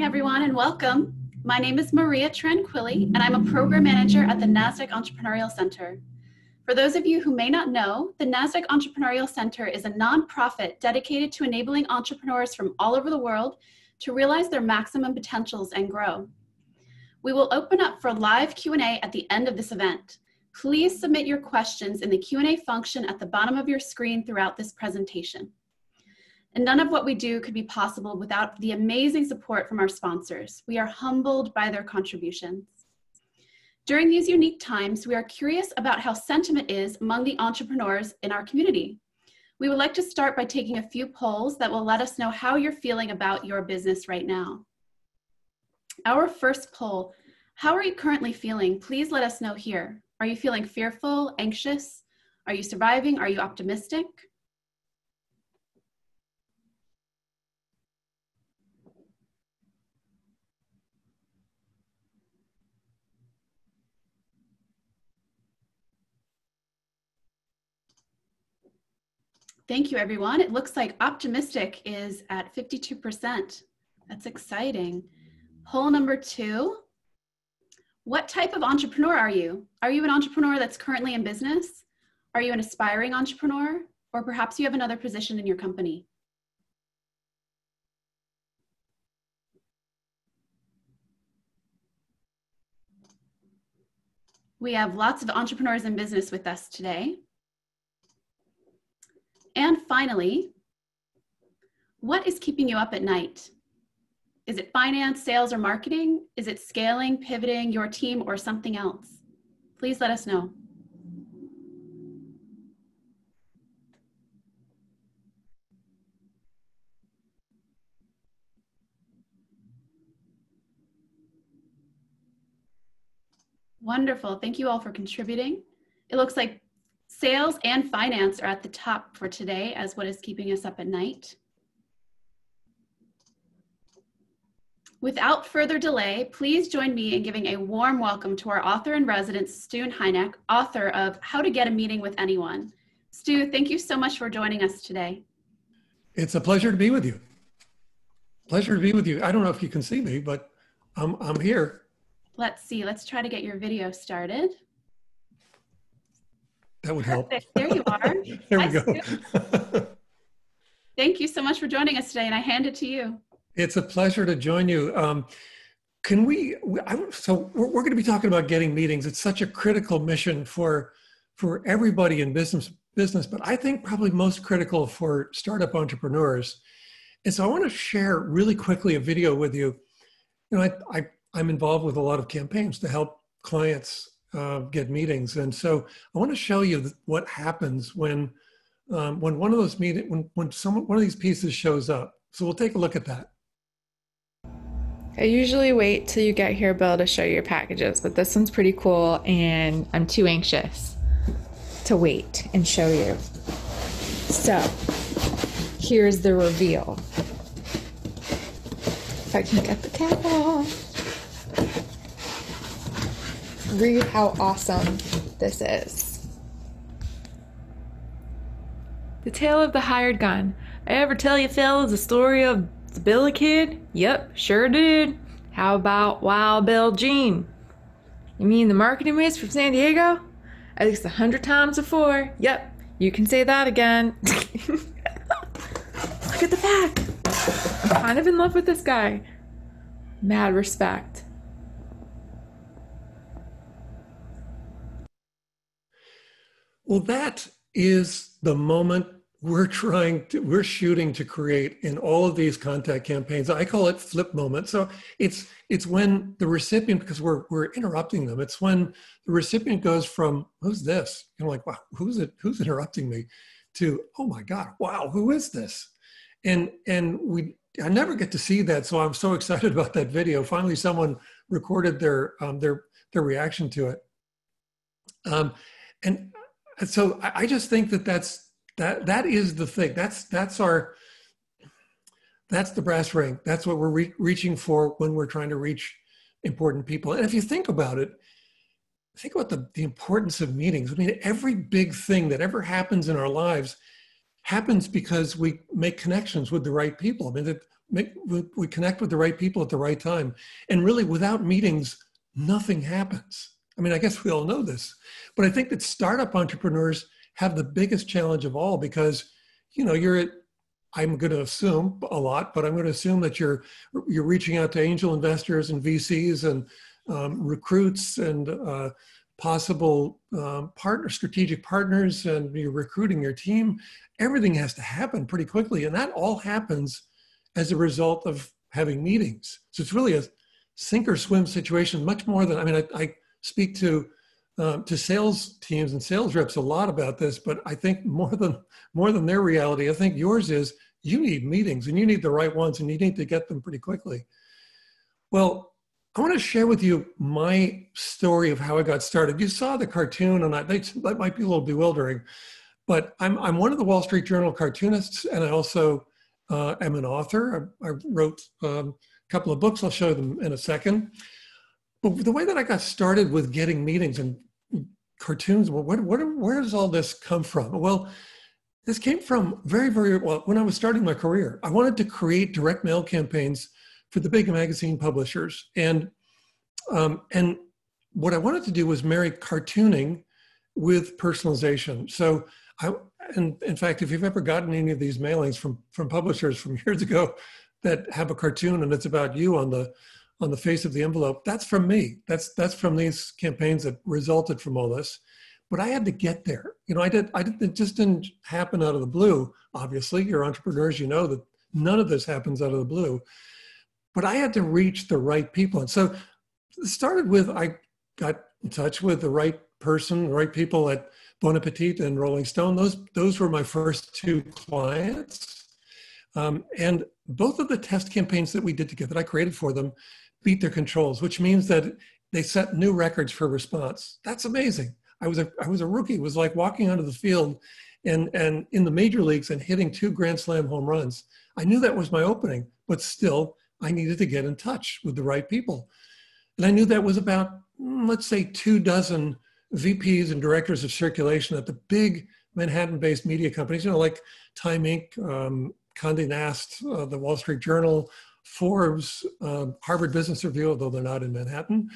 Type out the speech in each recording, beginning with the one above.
morning, everyone, and welcome. My name is Maria Tranquilli, and I'm a program manager at the NASDAQ Entrepreneurial Center. For those of you who may not know, the NASDAQ Entrepreneurial Center is a nonprofit dedicated to enabling entrepreneurs from all over the world to realize their maximum potentials and grow. We will open up for live Q&A at the end of this event. Please submit your questions in the Q&A function at the bottom of your screen throughout this presentation. And none of what we do could be possible without the amazing support from our sponsors. We are humbled by their contributions. During these unique times, we are curious about how sentiment is among the entrepreneurs in our community. We would like to start by taking a few polls that will let us know how you're feeling about your business right now. Our first poll, how are you currently feeling? Please let us know here. Are you feeling fearful, anxious? Are you surviving? Are you optimistic? Thank you, everyone. It looks like optimistic is at 52%. That's exciting. Poll number two. What type of entrepreneur are you? Are you an entrepreneur that's currently in business? Are you an aspiring entrepreneur? Or perhaps you have another position in your company? We have lots of entrepreneurs in business with us today. And finally, what is keeping you up at night? Is it finance, sales, or marketing? Is it scaling, pivoting your team, or something else? Please let us know. Wonderful. Thank you all for contributing. It looks like Sales and finance are at the top for today as what is keeping us up at night. Without further delay, please join me in giving a warm welcome to our author in residence, Stu Heinecke, author of How to Get a Meeting with Anyone. Stu, thank you so much for joining us today. It's a pleasure to be with you. Pleasure to be with you. I don't know if you can see me, but I'm, I'm here. Let's see. Let's try to get your video started. That would help. There you are. there we go. Thank you so much for joining us today, and I hand it to you. It's a pleasure to join you. Um, can we? I, so we're, we're going to be talking about getting meetings. It's such a critical mission for for everybody in business business, but I think probably most critical for startup entrepreneurs. And so I want to share really quickly a video with you. You know, I, I I'm involved with a lot of campaigns to help clients uh, get meetings. And so I want to show you what happens when um, when one of those meeting when when someone one of these pieces shows up. So we'll take a look at that. I usually wait till you get here, Bill, to show your packages, but this one's pretty cool, and I'm too anxious to wait and show you. So here's the reveal. If I can get the off read how awesome this is. The Tale of the Hired Gun. I ever tell you fellas the story of the Billy Kid? Yep, sure did. How about Wild Bill Jean? You mean the marketing whiz from San Diego? At least a hundred times before. Yep, you can say that again. Look at the back. I'm kind of in love with this guy. Mad respect. Well, that is the moment we're trying to, we're shooting to create in all of these contact campaigns. I call it flip moment. So it's, it's when the recipient, because we're, we're interrupting them. It's when the recipient goes from, who's this? Know, like, wow, who's it? Who's interrupting me? To, oh my God, wow, who is this? And, and we, I never get to see that. So I'm so excited about that video. Finally, someone recorded their, um, their, their reaction to it. Um, and and so I just think that that's that that is the thing. That's that's our that's the brass ring. That's what we're re- reaching for when we're trying to reach important people. And if you think about it, think about the, the importance of meetings. I mean, every big thing that ever happens in our lives happens because we make connections with the right people. I mean, that make, we, we connect with the right people at the right time. And really, without meetings, nothing happens. I mean, I guess we all know this, but I think that startup entrepreneurs have the biggest challenge of all because, you know, you're at, I'm going to assume a lot, but I'm going to assume that you're you're reaching out to angel investors and VCs and um, recruits and uh, possible um, partner, strategic partners, and you're recruiting your team. Everything has to happen pretty quickly, and that all happens as a result of having meetings. So it's really a sink or swim situation, much more than I mean. I, I speak to um, to sales teams and sales reps a lot about this, but I think more than more than their reality, I think yours is you need meetings and you need the right ones and you need to get them pretty quickly. Well, I want to share with you my story of how I got started. You saw the cartoon, and I, they, that might be a little bewildering, but I'm, I'm one of the Wall Street Journal cartoonists, and I also uh, am an author. I, I wrote um, a couple of books. I'll show them in a second. But the way that I got started with getting meetings and cartoons, well, what, what, where does all this come from? Well, this came from very, very well when I was starting my career. I wanted to create direct mail campaigns for the big magazine publishers. And, um, and what I wanted to do was marry cartooning with personalization. So I, and in fact, if you've ever gotten any of these mailings from, from publishers from years ago that have a cartoon and it's about you on the, on the face of the envelope, that's from me. That's, that's from these campaigns that resulted from all this. But I had to get there. You know, I did, I did, it just didn't happen out of the blue. Obviously, you're entrepreneurs, you know that none of this happens out of the blue but I had to reach the right people. And so it started with I got in touch with the right person, the right people at Bon Appetit and Rolling Stone. Those those were my first two clients. Um, and both of the test campaigns that we did together, that I created for them, beat their controls, which means that they set new records for response. That's amazing. I was a I was a rookie. It was like walking onto the field and and in the major leagues and hitting two grand slam home runs. I knew that was my opening, but still I needed to get in touch with the right people. And I knew that was about, mm, let's say, two dozen VPs and directors of circulation at the big Manhattan based media companies, you know, like Time Inc., um, Condé Nast, uh, the Wall Street Journal, Forbes, uh, Harvard Business Review, although they're not in Manhattan,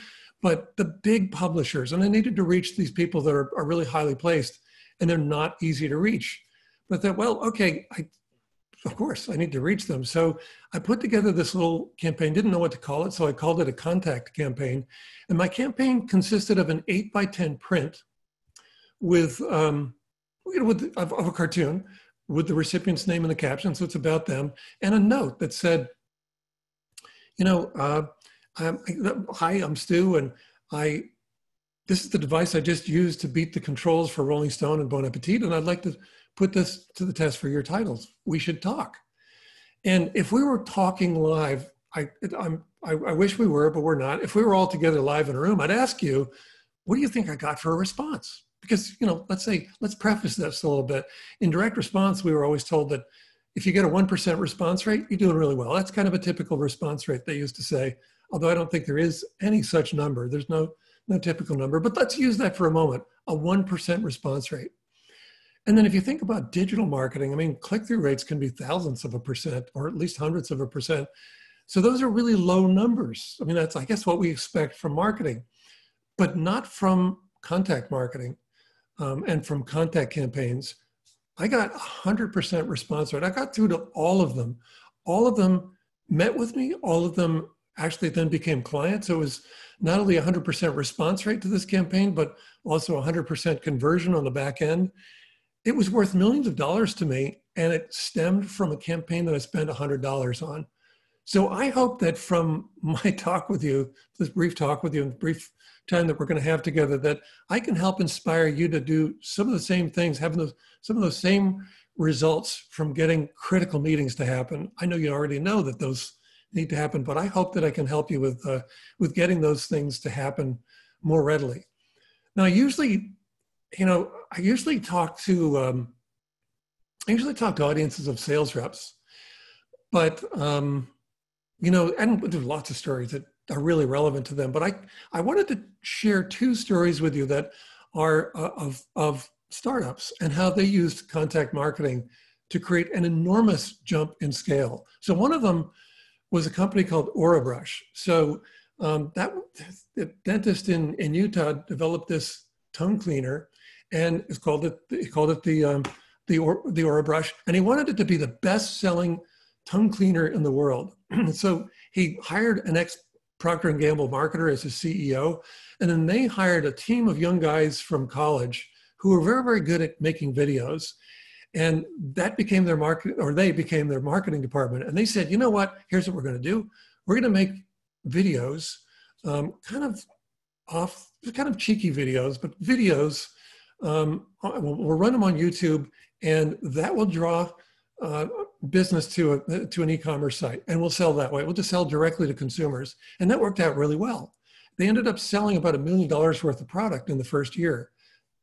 but the big publishers. And I needed to reach these people that are, are really highly placed and they're not easy to reach. But that, well, okay, I of course, I need to reach them. So I put together this little campaign, didn't know what to call it, so I called it a contact campaign. And my campaign consisted of an 8 by 10 print with, um, you know, with of, of a cartoon with the recipient's name in the caption, so it's about them, and a note that said, you know, uh, I'm, hi, I'm Stu, and I this is the device I just used to beat the controls for Rolling Stone and Bon Appetit, and I'd like to put this to the test for your titles. We should talk. And if we were talking live, I, I'm, I, I wish we were, but we're not. If we were all together live in a room, I'd ask you, what do you think I got for a response? Because, you know, let's say, let's preface this a little bit. In direct response, we were always told that if you get a 1% response rate, you're doing really well. That's kind of a typical response rate, they used to say, although I don't think there is any such number. There's no, no typical number, but let's use that for a moment, a 1% response rate. And then if you think about digital marketing, I mean, click through rates can be thousands of a percent or at least hundreds of a percent. So those are really low numbers. I mean, that's, I guess, what we expect from marketing, but not from contact marketing um, and from contact campaigns. I got 100% response rate. I got through to all of them. All of them met with me. All of them actually then became clients. So it was not only 100% response rate to this campaign, but also 100% conversion on the back end it was worth millions of dollars to me and it stemmed from a campaign that i spent $100 on so i hope that from my talk with you this brief talk with you and brief time that we're going to have together that i can help inspire you to do some of the same things having those some of those same results from getting critical meetings to happen. I know you already know that those need to happen but i hope that i can help you with uh, with getting those things to happen more readily. Now usually you know, I usually talk to um, I usually talk to audiences of sales reps, but um, you know, and there's lots of stories that are really relevant to them. But I I wanted to share two stories with you that are uh, of of startups and how they used contact marketing to create an enormous jump in scale. So one of them was a company called Orabrush. So um, that dentist in, in Utah developed this tongue cleaner, and it's called it he called it the um, the or, the and he wanted it to be the best selling tongue cleaner in the world. so he hired an ex Procter and Gamble marketer as his CEO, and then they hired a team of young guys from college who were very very good at making videos and that became their market, or they became their marketing department. And they said, you know what? Here's what we're going to do. We're going to make videos, um, kind of off, kind of cheeky videos, but videos. Um, we'll, we'll, run them on YouTube, and that will draw uh, business to a, to an e-commerce site, and we'll sell that way. We'll just sell directly to consumers, and that worked out really well. They ended up selling about a million dollars worth of product in the first year.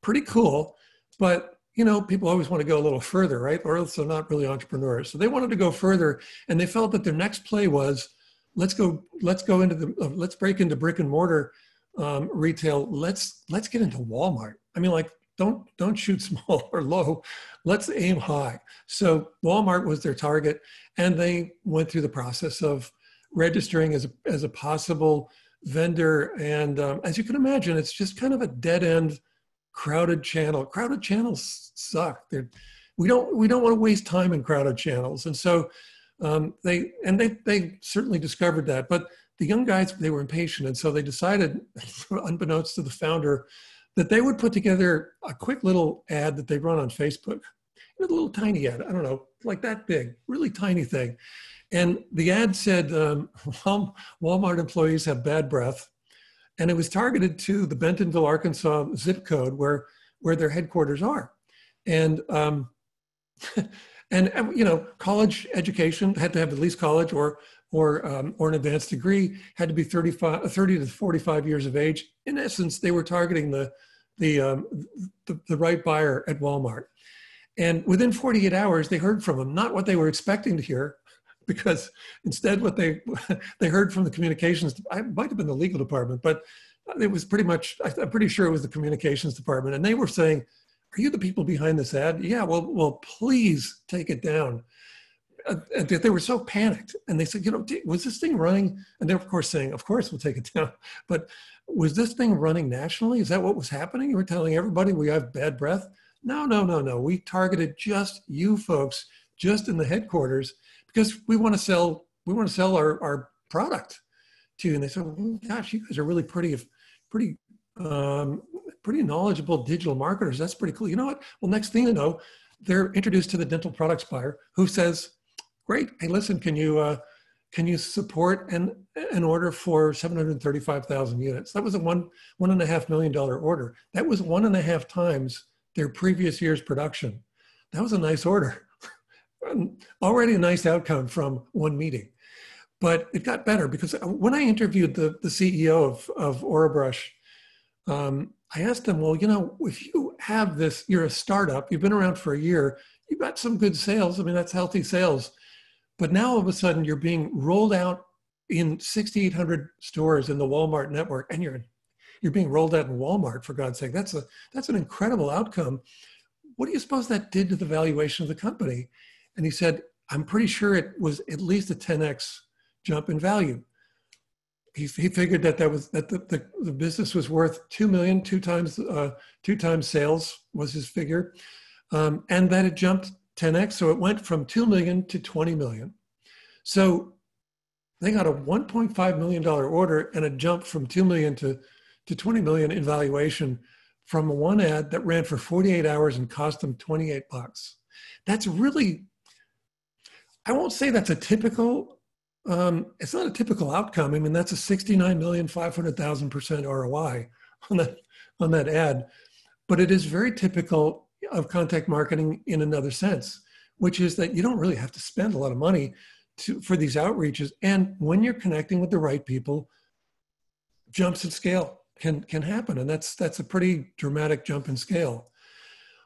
Pretty cool, but you know, people always want to go a little further, right? Or else they're not really entrepreneurs. So they wanted to go further, and they felt that their next play was, let's go, let's go into the, uh, let's break into brick and mortar um, retail. Let's let's get into Walmart. I mean, like, don't don't shoot small or low. Let's aim high. So Walmart was their target, and they went through the process of registering as a, as a possible vendor. And um, as you can imagine, it's just kind of a dead end crowded channel. Crowded channels suck. They're, we don't we don't want to waste time in crowded channels, and so um, they and they they certainly discovered that. But the young guys they were impatient, and so they decided, unbeknownst to the founder, that they would put together a quick little ad that they run on Facebook. A little tiny ad, I don't know, like that big, really tiny thing. And the ad said, um, Walmart employees have bad breath and it was targeted to the Bentonville, Arkansas zip code where where their headquarters are, and um, and you know, college education had to have at least college or or um, or an advanced degree had to be 35, 30 to 45 years of age. In essence, they were targeting the the, um, the, the right buyer at Walmart. And within 48 hours, they heard from them, not what they were expecting to hear, because instead what they they heard from the communications I might have been the legal department, but it was pretty much I'm pretty sure it was the communications department, and they were saying, "Are you the people behind this ad?" Yeah, well, well, please take it down. And they were so panicked, and they said, "You know, was this thing running?" And they're of course saying, "Of course, we'll take it down." But was this thing running nationally? Is that what was happening? You were telling everybody we have bad breath? No, no, no, no. We targeted just you folks, just in the headquarters, because we want to sell we want to sell our, our product to you. And they said, well, gosh, you guys are really pretty, pretty, um, pretty knowledgeable digital marketers. That's pretty cool. You know what? Well, next thing you know, they're introduced to the dental products buyer who says, great. Hey, listen, can you, uh, can you support an, an order for 735,000 units? That was a one, one and a half million dollar order. That was one and a half times their previous year's production. That was a nice order already a nice outcome from one meeting. But it got better because when I interviewed the, the CEO of, of Orabrush, um, I asked him, well, you know, if you have this, you're a startup, you've been around for a year, you've got some good sales. I mean, that's healthy sales. But now all of a sudden you're being rolled out in 6,800 stores in the Walmart network and you're, you're being rolled out in Walmart for God's sake. That's a, that's an incredible outcome. What do you suppose that did to the valuation of the company? And he said, I'm pretty sure it was at least a 10x jump in value. He, he figured that that was that the, the, the business was worth two million, two times uh, two times sales was his figure, um, and that it jumped 10x. So it went from two million to 20 million. So they got a 1.5 million dollar order and a jump from 2 million to to 20 million in valuation from one ad that ran for 48 hours and cost them 28 bucks. That's really I won't say that's a typical, um, it's not a typical outcome. I mean, that's a 69,500,000% ROI on that, on that ad. But it is very typical of contact marketing in another sense, which is that you don't really have to spend a lot of money to, for these outreaches. And when you're connecting with the right people, jumps in scale can, can happen. And that's, that's a pretty dramatic jump in scale.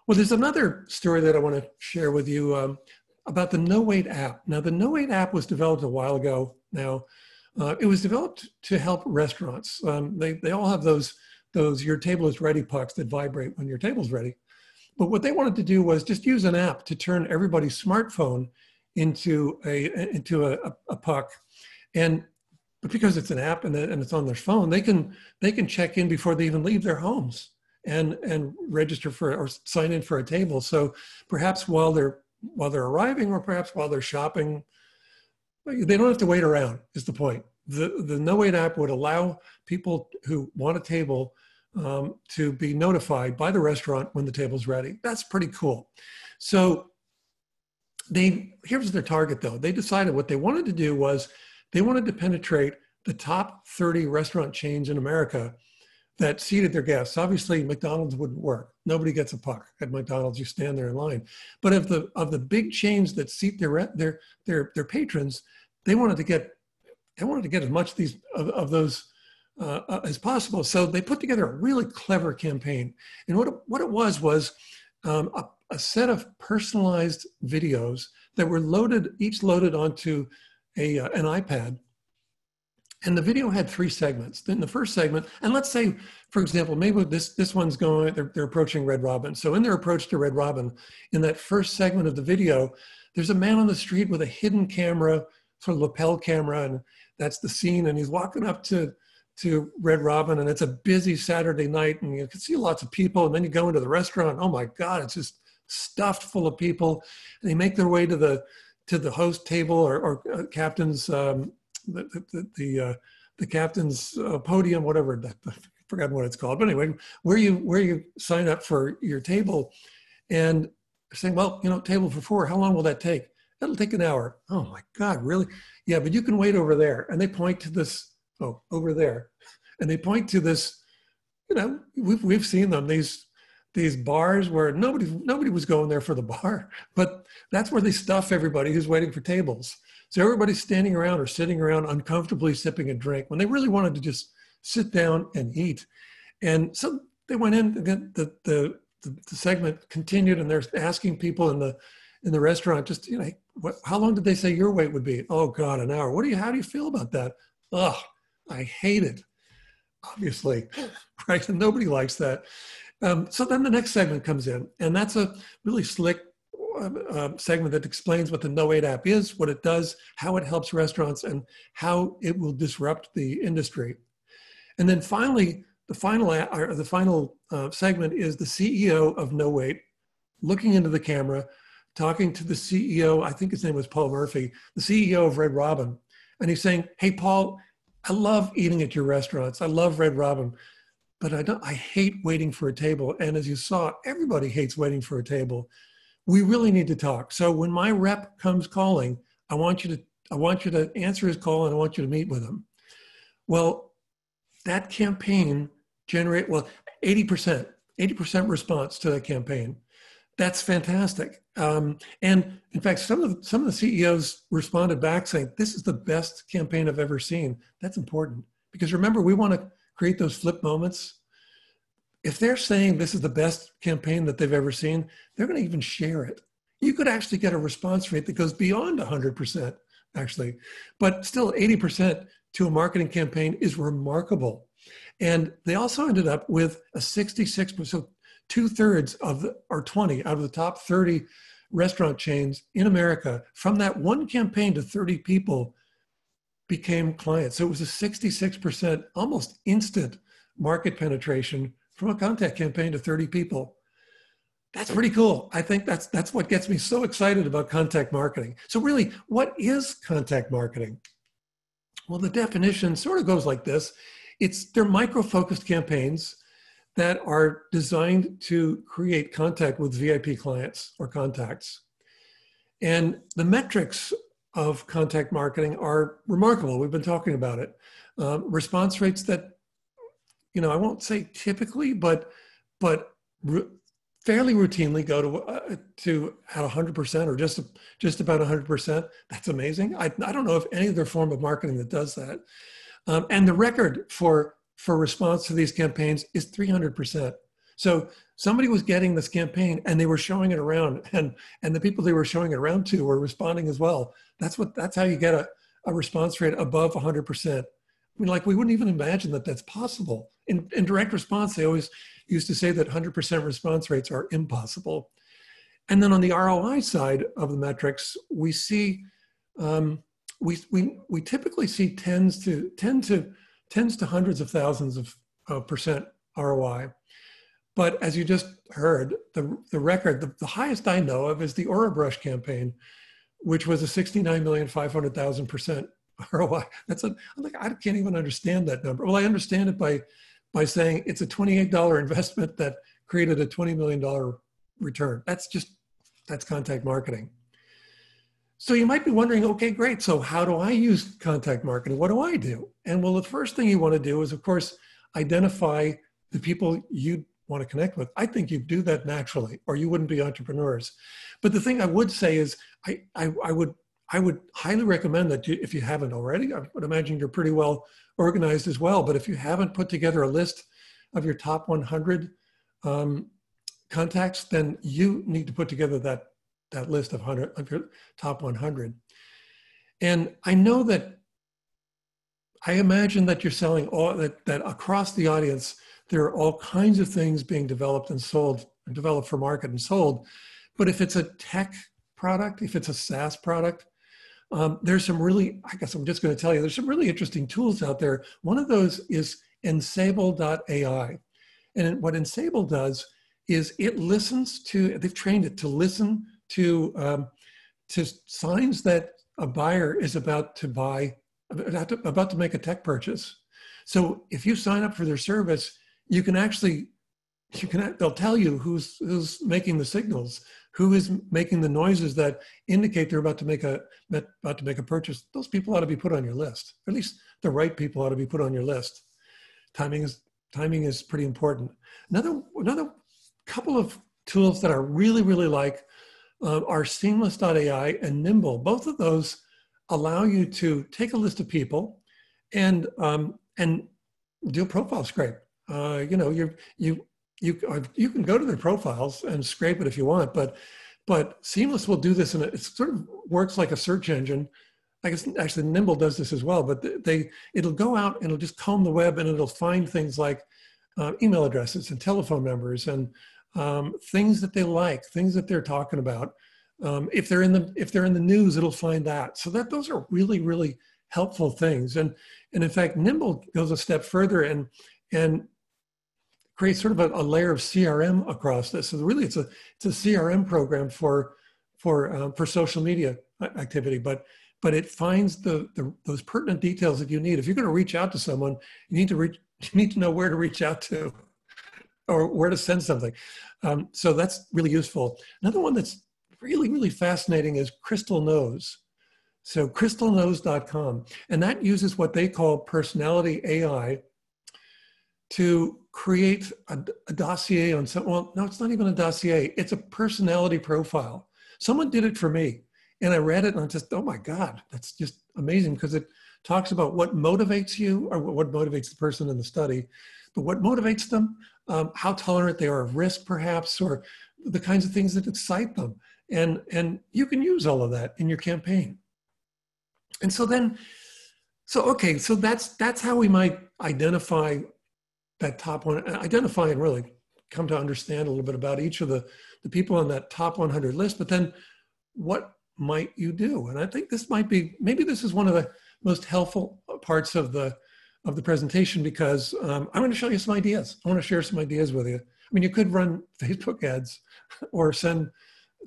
Well, there's another story that I want to share with you. Um, about the No Wait app. Now, the No Wait app was developed a while ago now. Uh, it was developed to help restaurants. Um, they, they all have those, those your table is ready pucks that vibrate when your table's ready. But what they wanted to do was just use an app to turn everybody's smartphone into a into a, a puck, and but because it's an app and, and it's on their phone, they can they can check in before they even leave their homes and and register for or sign in for a table. So perhaps while they're while they're arriving or perhaps while they're shopping, they don't have to wait around. Is the point? The the No Wait app would allow people who want a table um, to be notified by the restaurant when the table's ready. That's pretty cool. So they here's their target though. They decided what they wanted to do was they wanted to penetrate the top 30 restaurant chains in America that seated their guests. Obviously, McDonald's wouldn't work. Nobody gets a puck at McDonald's. You stand there in line. But of the of the big chains that seat their their their their patrons, they wanted to get they wanted to get as much of these of, of those uh, uh, as possible. So they put together a really clever campaign. And what it, what it was was um, a, a, set of personalized videos that were loaded, each loaded onto a, uh, an iPad. And the video had three segments. Then the first segment, and let's say, for example, maybe this this one's going, they're, they're approaching Red Robin. So in their approach to Red Robin, in that first segment of the video, there's a man on the street with a hidden camera, sort of lapel camera, and that's the scene. And he's walking up to to Red Robin, and it's a busy Saturday night, and you can see lots of people. And then you go into the restaurant. Oh my God, it's just stuffed full of people. And they make their way to the to the host table or, or uh, captain's um, the the the, uh, the captain's uh, podium, whatever. I forgot what it's called. But anyway, where you where you sign up for your table, and saying, well, you know, table for four. How long will that take? It'll take an hour. Oh my God, really? Yeah, but you can wait over there. And they point to this oh, over there. And they point to this, you know, we've, we've seen them, these, these bars where nobody, nobody was going there for the bar, but that's where they stuff everybody who's waiting for tables. So everybody's standing around or sitting around uncomfortably sipping a drink when they really wanted to just sit down and eat. And so they went in, the, the, the, the segment continued and they're asking people in the, in the restaurant, just, you know, what, how long did they say your wait would be? Oh God, an hour. What do you, how do you feel about that? Ugh, I hate it, obviously, right? And nobody likes that. Um, so then the next segment comes in, and that's a really slick uh, uh, segment that explains what the No Wait app is, what it does, how it helps restaurants, and how it will disrupt the industry. And then finally, the final or the final uh, segment is the CEO of No Wait looking into the camera, talking to the CEO. I think his name was Paul Murphy, the CEO of Red Robin, and he's saying, "Hey, Paul, I love eating at your restaurants. I love Red Robin, but I don't. I hate waiting for a table. And as you saw, everybody hates waiting for a table. We really need to talk. So when my rep comes calling, I want you to I want you to answer his call and I want you to meet with him. Well, that campaign generate well 80% 80% response to that campaign that's fantastic. Um, and in fact, some of the, some of the CEOs responded back saying, "This is the best campaign I've ever seen." That's important because remember, we want to create those flip moments. If they're saying this is the best campaign that they've ever seen, they're going to even share it. You could actually get a response rate that goes beyond 100%, actually, but still 80% to a marketing campaign is remarkable. And they also ended up with a 66%, two thirds of the, or 20 out of the top 30 restaurant chains in America from that one campaign to 30 people became clients. So it was a 66% almost instant market penetration from a contact campaign to 30 people. That's pretty cool. I think that's that's what gets me so excited about contact marketing. So really, what is contact marketing? Well, the definition sort of goes like this. It's they're micro-focused campaigns that are designed to create contact with VIP clients or contacts. And the metrics of contact marketing are remarkable. We've been talking about it. Um, response rates that, you know, I won't say typically, but but fairly routinely go to uh, to at 100% or just just about 100%. That's amazing. I, I don't know of any other form of marketing that does that. Um, and the record for for response to these campaigns is 300%. So somebody was getting this campaign and they were showing it around and, and the people they were showing it around to were responding as well. That's what, that's how you get a, a response rate above 100%. I mean, like we wouldn't even imagine that that's possible in, in direct response, they always used to say that 100% response rates are impossible. And then on the ROI side of the metrics, we see um, we, we, we typically see tens to, 10 to, tens to hundreds of thousands of, of percent ROI. But as you just heard, the, the record, the, the highest I know of is the Orabrush campaign, which was a 69,500,000 percent ROI. That's a, I'm like, I can't even understand that number. Well, I understand it by, by saying it's a $28 investment that created a $20 million return. That's just, that's contact marketing. So you might be wondering, okay, great. So how do I use contact marketing? What do I do? And well, the first thing you want to do is, of course, identify the people you want to connect with. I think you do that naturally, or you wouldn't be entrepreneurs. But the thing I would say is, I, I, I would I would highly recommend that if you haven't already, I would imagine you're pretty well organized as well. But if you haven't put together a list of your top 100 um, contacts, then you need to put together that that list of 100 of your top 100. And I know that I imagine that you're selling all that, that across the audience, there are all kinds of things being developed and sold, developed for market and sold. But if it's a tech product, if it's a SaaS product, um, there's some really, I guess I'm just going to tell you, there's some really interesting tools out there. One of those is Ensable.ai. And what Ensable does is it listens to, they've trained it to listen to um, to signs that a buyer is about to buy about to, about to make a tech purchase. So if you sign up for their service, you can actually you can they'll tell you who's who's making the signals, who is making the noises that indicate they're about to make a about to make a purchase. Those people ought to be put on your list. Or at least the right people ought to be put on your list. Timing is timing is pretty important. Another another couple of tools that I really really like uh, are Seamless.ai and Nimble. Both of those allow you to take a list of people and um, and do a profile scrape. Uh, you know, you you you uh, you can go to their profiles and scrape it if you want, but but Seamless will do this, and it sort of works like a search engine. I guess actually Nimble does this as well, but they it'll go out and it'll just comb the web and it'll find things like uh, email addresses and telephone numbers and um, things that they like, things that they're talking about. Um, if they're in the if they're in the news, it'll find that. So that those are really really helpful things. And and in fact, Nimble goes a step further and and creates sort of a, a layer of CRM across this. So really, it's a it's a CRM program for for um, for social media activity, but but it finds the, the those pertinent details that you need. If you're going to reach out to someone, you need to reach you need to know where to reach out to or where to send something. Um, so that's really useful. Another one that's really, really fascinating is Crystal Knows. So crystalknows.com. And that uses what they call personality AI to create a, a, dossier on some, well, no, it's not even a dossier. It's a personality profile. Someone did it for me and I read it and I just, oh my God, that's just amazing because it talks about what motivates you or what motivates the person in the study, but what motivates them, um, how tolerant they are of risk, perhaps, or the kinds of things that excite them. And, and you can use all of that in your campaign. And so then, so okay, so that's that's how we might identify that top one, identify and really come to understand a little bit about each of the, the people on that top 100 list. But then what might you do? And I think this might be, maybe this is one of the most helpful parts of the of the presentation because um, I'm going to show you some ideas. I want to share some ideas with you. I mean, you could run Facebook ads or send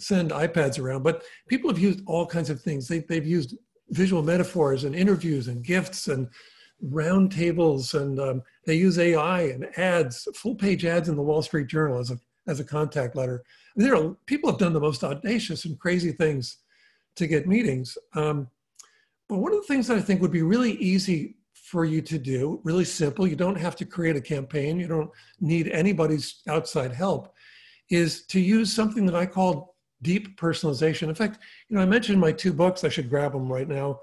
send iPads around, but people have used all kinds of things. They, they've used visual metaphors and interviews and gifts and round tables and um, they use AI and ads, full page ads in the Wall Street Journal as a, as a contact letter. There are, people have done the most audacious and crazy things to get meetings. Um, but one of the things that I think would be really easy for you to do, really simple. You don't have to create a campaign. You don't need anybody's outside help. Is to use something that I call deep personalization. In fact, you know, I mentioned my two books. I should grab them right now.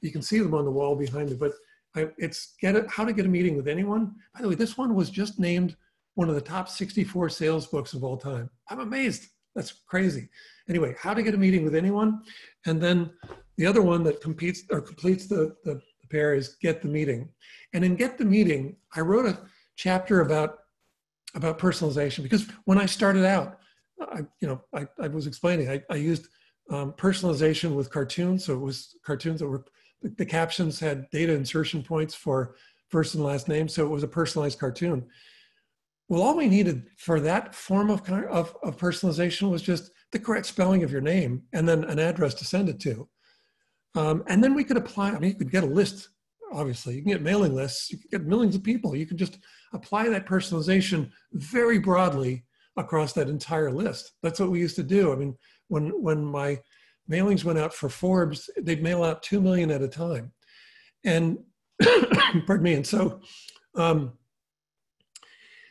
You can see them on the wall behind me. But I, it's get it, how to get a meeting with anyone. By the way, this one was just named one of the top 64 sales books of all time. I'm amazed. That's crazy. Anyway, how to get a meeting with anyone, and then the other one that competes or completes the, the pair is get the meeting. And in get the meeting, I wrote a chapter about about personalization because when I started out, I, you know, I, I was explaining, I, I used um, personalization with cartoons. So it was cartoons that were, the, the captions had data insertion points for first and last name. So it was a personalized cartoon. Well, all we needed for that form of, of, of personalization was just the correct spelling of your name and then an address to send it to. Um, and then we could apply, I mean, you could get a list, obviously. You can get mailing lists, you can get millions of people. You can just apply that personalization very broadly across that entire list. That's what we used to do. I mean, when, when my mailings went out for Forbes, they'd mail out 2 million at a time. And, pardon me, and so, um,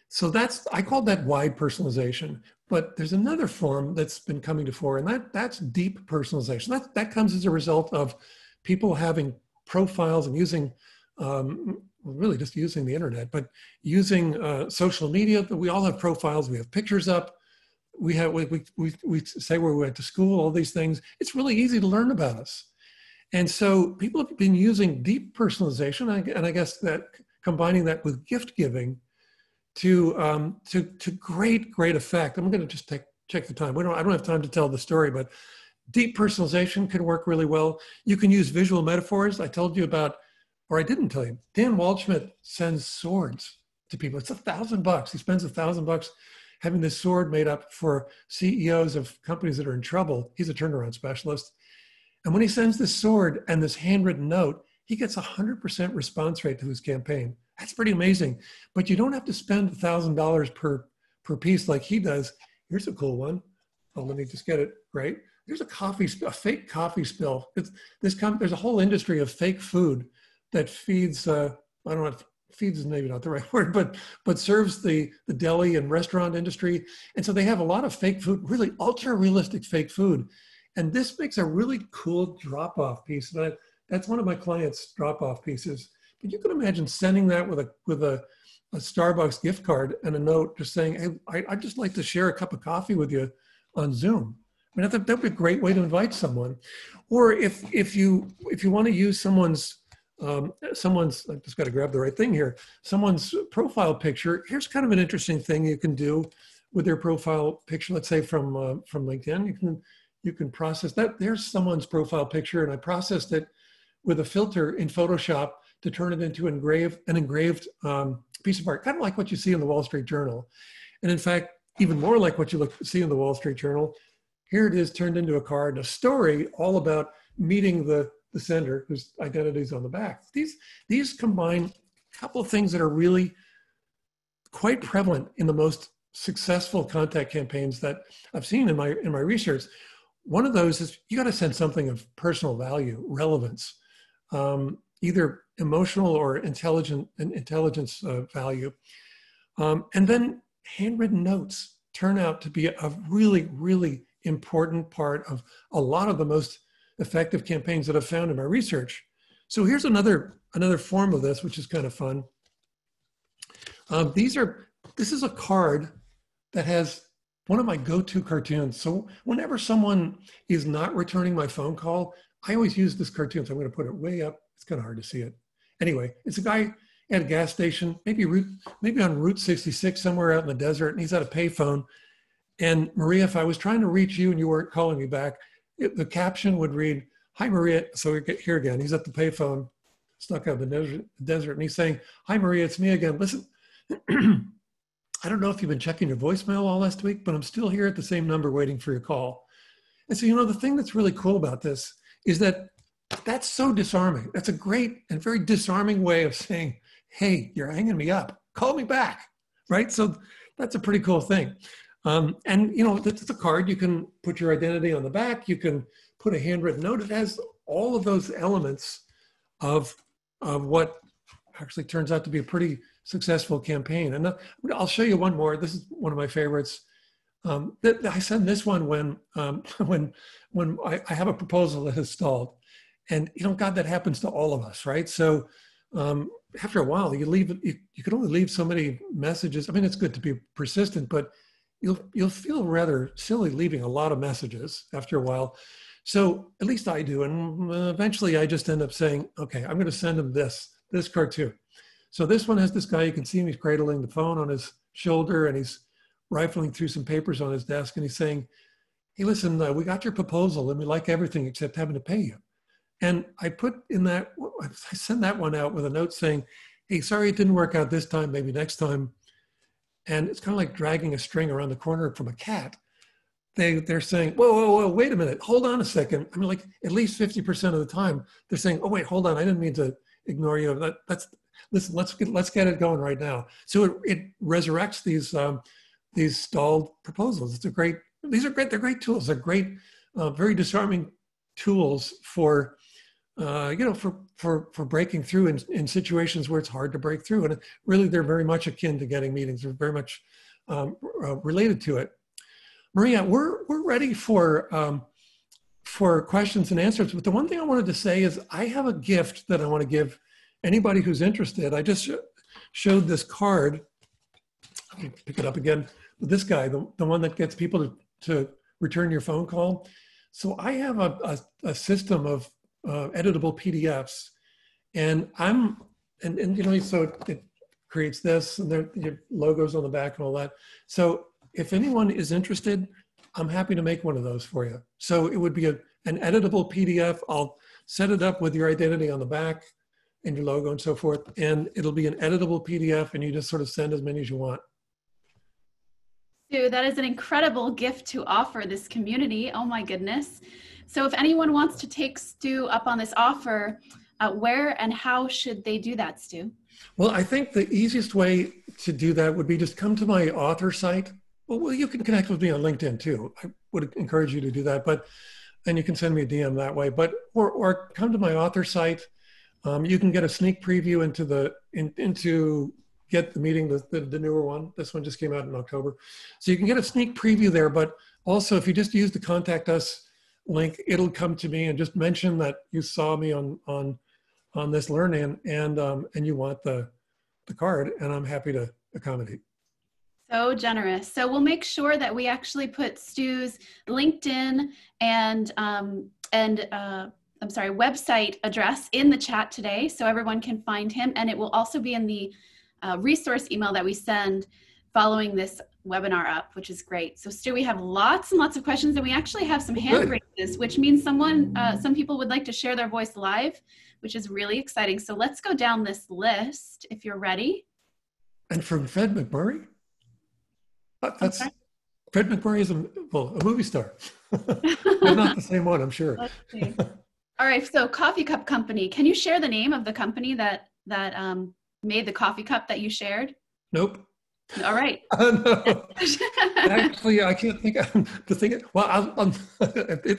so that's, I called that wide personalization. But there's another form that's been coming to fore, and that, that's deep personalization. That, that comes as a result of people having profiles and using, um, really just using the internet, but using uh, social media. We all have profiles, we have pictures up, we have we, we, we say where we went to school, all these things. It's really easy to learn about us. And so people have been using deep personalization, and I guess that combining that with gift giving to um, to to great great effect. I'm going to just take check the time. We don't I don't have time to tell the story, but deep personalization can work really well. You can use visual metaphors. I told you about, or I didn't tell you. Dan Waldschmidt sends swords to people. It's a thousand bucks. He spends a thousand bucks having this sword made up for CEOs of companies that are in trouble. He's a turnaround specialist. And when he sends this sword and this handwritten note, he gets a 100% response rate to his campaign. That's pretty amazing. But you don't have to spend $1,000 per, per piece like he does. Here's a cool one. Oh, let me just get it right. There's a coffee, a fake coffee spill. It's, this com- there's a whole industry of fake food that feeds, uh, I don't know if feeds is maybe not the right word, but but serves the the deli and restaurant industry. And so they have a lot of fake food, really ultra realistic fake food. And this makes a really cool drop off piece. That that's one of my clients' drop off pieces. But you can imagine sending that with a with a, a Starbucks gift card and a note just saying, "Hey, I, would just like to share a cup of coffee with you on Zoom." I mean, that would be a great way to invite someone. Or if if you if you want to use someone's um, someone's I just got to grab the right thing here. Someone's profile picture. Here's kind of an interesting thing you can do with their profile picture. Let's say from uh, from LinkedIn, you can you can process that. There's someone's profile picture, and I processed it with a filter in Photoshop to turn it into engraved, an engraved um, piece of art, kind of like what you see in the Wall Street Journal. And in fact, even more like what you look, see in the Wall Street Journal. Here it is turned into a card, a story all about meeting the, the sender whose identity is on the back. These, these combine a couple of things that are really quite prevalent in the most successful contact campaigns that I've seen in my, in my research. One of those is you got to send something of personal value, relevance. Um, either emotional or intelligent intelligence uh, value. Um, and then handwritten notes turn out to be a really, really important part of a lot of the most effective campaigns that I've found in my research. So here's another another form of this, which is kind of fun. Um, these are this is a card that has one of my go-to cartoons. So whenever someone is not returning my phone call, I always use this cartoon. So I'm going to put it way up it's kind of hard to see it. Anyway, it's a guy at a gas station, maybe route, maybe on Route 66 somewhere out in the desert, and he's at a payphone. And Maria, if I was trying to reach you and you weren't calling me back, it, the caption would read, "Hi Maria." So here again. He's at the payphone, stuck out in the desert, desert, and he's saying, "Hi Maria, it's me again. Listen." I don't know if you've been checking your voicemail all last week, but I'm still here at the same number waiting for your call. And so, you know, the thing that's really cool about this is that that's so disarming. That's a great and very disarming way of saying, hey, you're hanging me up. Call me back. Right. So that's a pretty cool thing. Um, and, you know, that's a card. You can put your identity on the back. You can put a handwritten note. It has all of those elements of, of what actually turns out to be a pretty successful campaign. And uh, I'll show you one more. This is one of my favorites. Um, I send this one when um, when when I, I, have a proposal that has stalled, and you know god that happens to all of us right? So um, after a while you leave you, you can only leave so many messages. I mean it's good to be persistent but you'll you'll feel rather silly leaving a lot of messages after a while. So at least i do. And uh, eventually i just end up saying okay i'm going to send him this this cartoon. So this one has this guy, you can see him, he's cradling the phone on his shoulder and he's rifling through some papers on his desk and he's saying, hey, listen, uh, we got your proposal and we like everything except having to pay you. And I put in that, I sent that one out with a note saying, hey, sorry it didn't work out this time, maybe next time. And it's kind of like dragging a string around the corner from a cat. They, they're saying, whoa, whoa, whoa, wait a minute, hold on a second. I mean, like at least 50% of the time, they're saying, oh, wait, hold on, I didn't mean to ignore you. That, that's, listen, let's get, let's get it going right now. So it, it resurrects these, um, these stalled proposals. It's a great, these are great, they're great tools. They're great, uh, very disarming tools for uh, you know, for for for breaking through in, in situations where it's hard to break through. And really, they're very much akin to getting meetings. They're very much um, uh, related to it. Maria, we're we're ready for um, for questions and answers. But the one thing I wanted to say is I have a gift that I want to give anybody who's interested. I just sh showed this card. Let me pick it up again. This guy, the, the one that gets people to, to return your phone call. So I have a, a, a system of uh, editable PDFs. And I'm, and, and you know, so it creates this and there your logos on the back and all that. So if anyone is interested, I'm happy to make one of those for you. So it would be a, an editable PDF. I'll set it up with your identity on the back and your logo and so forth. And it'll be an editable PDF and you just sort of send as many as you want. Stu, that is an incredible gift to offer this community. Oh my goodness. So if anyone wants to take Stu up on this offer, uh, where and how should they do that, Stu? Well, I think the easiest way to do that would be just come to my author site. Well, you can connect with me on LinkedIn too. I would encourage you to do that, but and you can send me a DM that way. But or or come to my author site. Um, you can get a sneak preview into the in, into get the meeting the, the, the newer one. This one just came out in October, so you can get a sneak preview there. But also, if you just use the contact us link, it'll come to me and just mention that you saw me on on on this Learn In and um, and you want the the card, and I'm happy to accommodate. So generous. So we'll make sure that we actually put Stu's LinkedIn and um, and uh, I'm sorry website address in the chat today, so everyone can find him, and it will also be in the uh, resource email that we send following this webinar up, which is great. So Stu, we have lots and lots of questions and we actually have some hand raises, which means someone, uh, some people would like to share their voice live, which is really exciting. So let's go down this list if you're ready. And from Fred McMurray? That's okay. Fred McMurray is a, well, a movie star. not the same one, I'm sure. All right, so Coffee Cup Company. Can you share the name of the company that that um, made the coffee cup that you shared? Nope. All right. Actually, I can't think of the thing. Well, i I'm,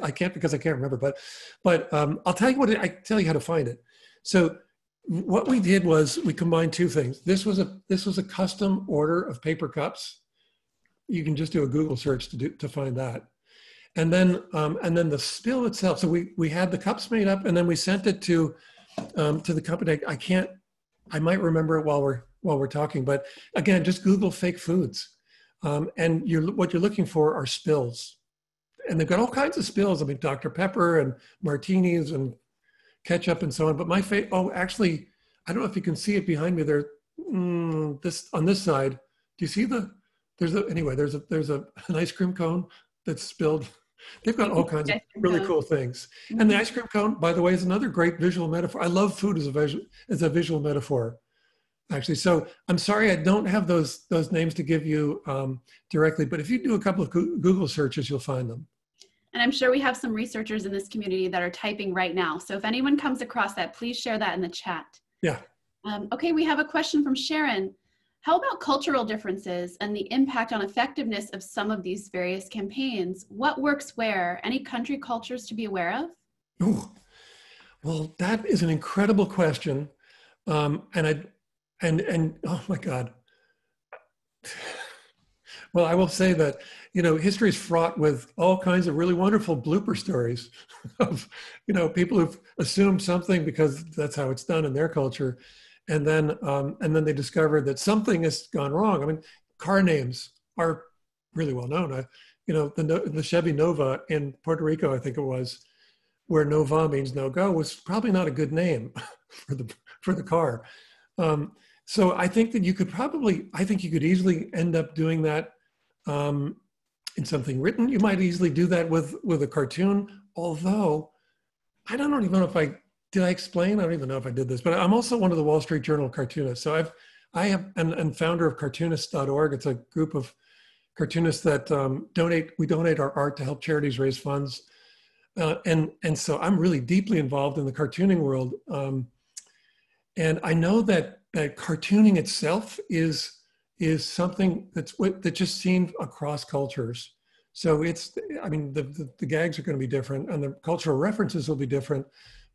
I can't because I can't remember. But, but um, I'll tell you what. I tell you how to find it. So, what we did was we combined two things. This was a this was a custom order of paper cups. You can just do a Google search to do to find that, and then um, and then the spill itself. So we we had the cups made up, and then we sent it to um, to the company. I can't. I might remember it while we're while we're talking. But again, just Google fake foods. Um, and you're, what you're looking for are spills. And they've got all kinds of spills. I mean, Dr. Pepper and martinis and ketchup and so on. But my favorite, oh, actually, I don't know if you can see it behind me there. Mm, this on this side. Do you see the? There's a anyway. There's a there's a an ice cream cone that's spilled. They've got all kinds of really cool things. And the mm-hmm. ice cream cone, by the way, is another great visual metaphor. I love food as a visual as a visual metaphor actually. So I'm sorry I don't have those those names to give you um, directly, but if you do a couple of Google searches, you'll find them. And I'm sure we have some researchers in this community that are typing right now. So if anyone comes across that, please share that in the chat. Yeah. Um, okay, we have a question from Sharon. How about cultural differences and the impact on effectiveness of some of these various campaigns? What works where? Any country cultures to be aware of? Ooh, well, that is an incredible question. Um, and I, and and oh my god. Well i will say that you know history is fraught with all kinds of really wonderful blooper stories of you know people who've assumed something because that's how it's done in their culture. And then um, and then they discover that something has gone wrong. I mean car names are really well known. I, you know the, the chevy nova in puerto rico i think it was where nova means no go was probably not a good name for the for the car. Um, so I think that you could probably, I think you could easily end up doing that um, in something written. You might easily do that with with a cartoon. Although I don't even know if I did I explain. I don't even know if I did this, but I'm also one of the Wall Street Journal cartoonists. So I've I have and, and founder of cartoonists.org. It's a group of cartoonists that um, donate. We donate our art to help charities raise funds. Uh, and and so I'm really deeply involved in the cartooning world, um, and I know that that cartooning itself is is something that's that's just seen across cultures. So it's, I mean, the, the, the gags are going to be different, and the cultural references will be different,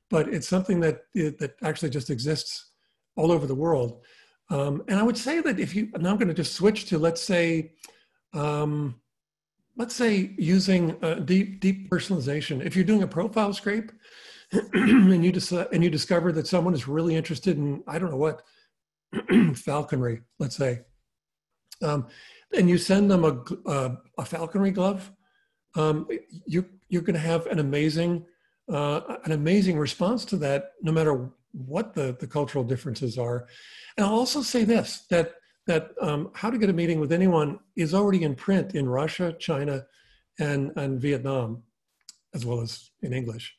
but it's something that that actually just exists all over the world. Um, and I would say that if you, now I'm going to just switch to, let's say, um, let's say using deep deep personalization. If you're doing a profile scrape, and you decide, and you discover that someone is really interested in, I don't know what, falconry, let's say, um, and you send them a, a, a falconry glove, um, you, you're going to have an amazing, uh, an amazing response to that, no matter what the, the cultural differences are. And I'll also say this, that, that um, how to get a meeting with anyone is already in print in Russia, China, and, and Vietnam, as well as in English.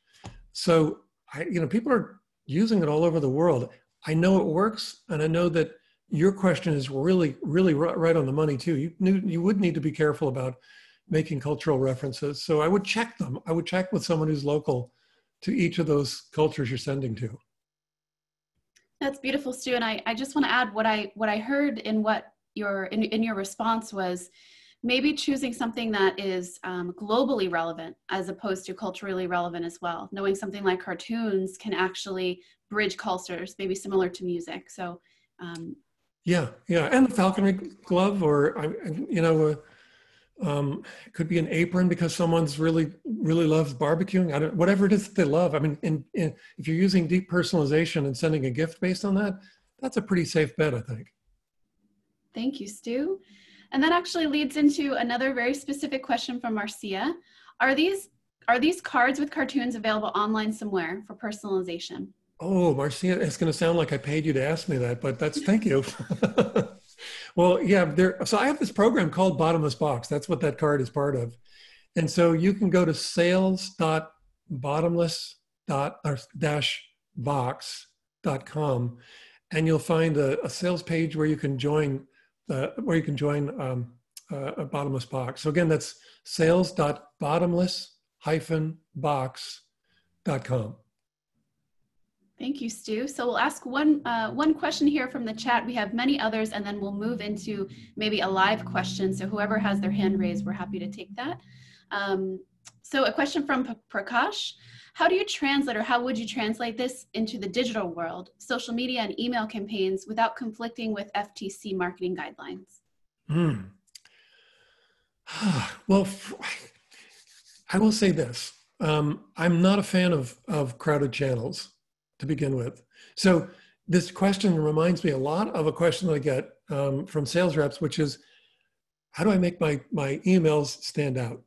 So, I, you know, people are using it all over the world. I know it works, and I know that your question is really, really right on the money too. You knew, you would need to be careful about making cultural references. So I would check them. I would check with someone who's local to each of those cultures you're sending to. That's beautiful, Stu. And I, I just want to add what I what I heard in what your in, in your response was maybe choosing something that is um, globally relevant as opposed to culturally relevant as well. Knowing something like cartoons can actually bridge cultures, maybe similar to music. So um, yeah, yeah, and the falconry glove, or you know, uh, um, could be an apron because someone's really really loves barbecuing. I don't whatever it is that they love. I mean, in, in, if you're using deep personalization and sending a gift based on that, that's a pretty safe bet, I think. Thank you, Stu. And that actually leads into another very specific question from Marcia. Are these are these cards with cartoons available online somewhere for personalization? Oh, Marcia, it's going to sound like I paid you to ask me that, but that's thank you. well, yeah, there. So I have this program called Bottomless Box. That's what that card is part of, and so you can go to sales.bottomless dash box.com, and you'll find a, a, sales page where you can join uh, where you can join um, uh, a bottomless box. So again, that's sales.bottomless hyphen box.com. Thank you, Stu. So we'll ask one, uh, one question here from the chat. We have many others, and then we'll move into maybe a live question. So whoever has their hand raised, we're happy to take that. Um, so a question from P Prakash. How do you translate, or how would you translate this into the digital world, social media and email campaigns without conflicting with FTC marketing guidelines? Hmm. well, I will say this. Um, I'm not a fan of, of crowded channels to begin with. So this question reminds me a lot of a question that I get um, from sales reps, which is, how do I make my, my emails stand out?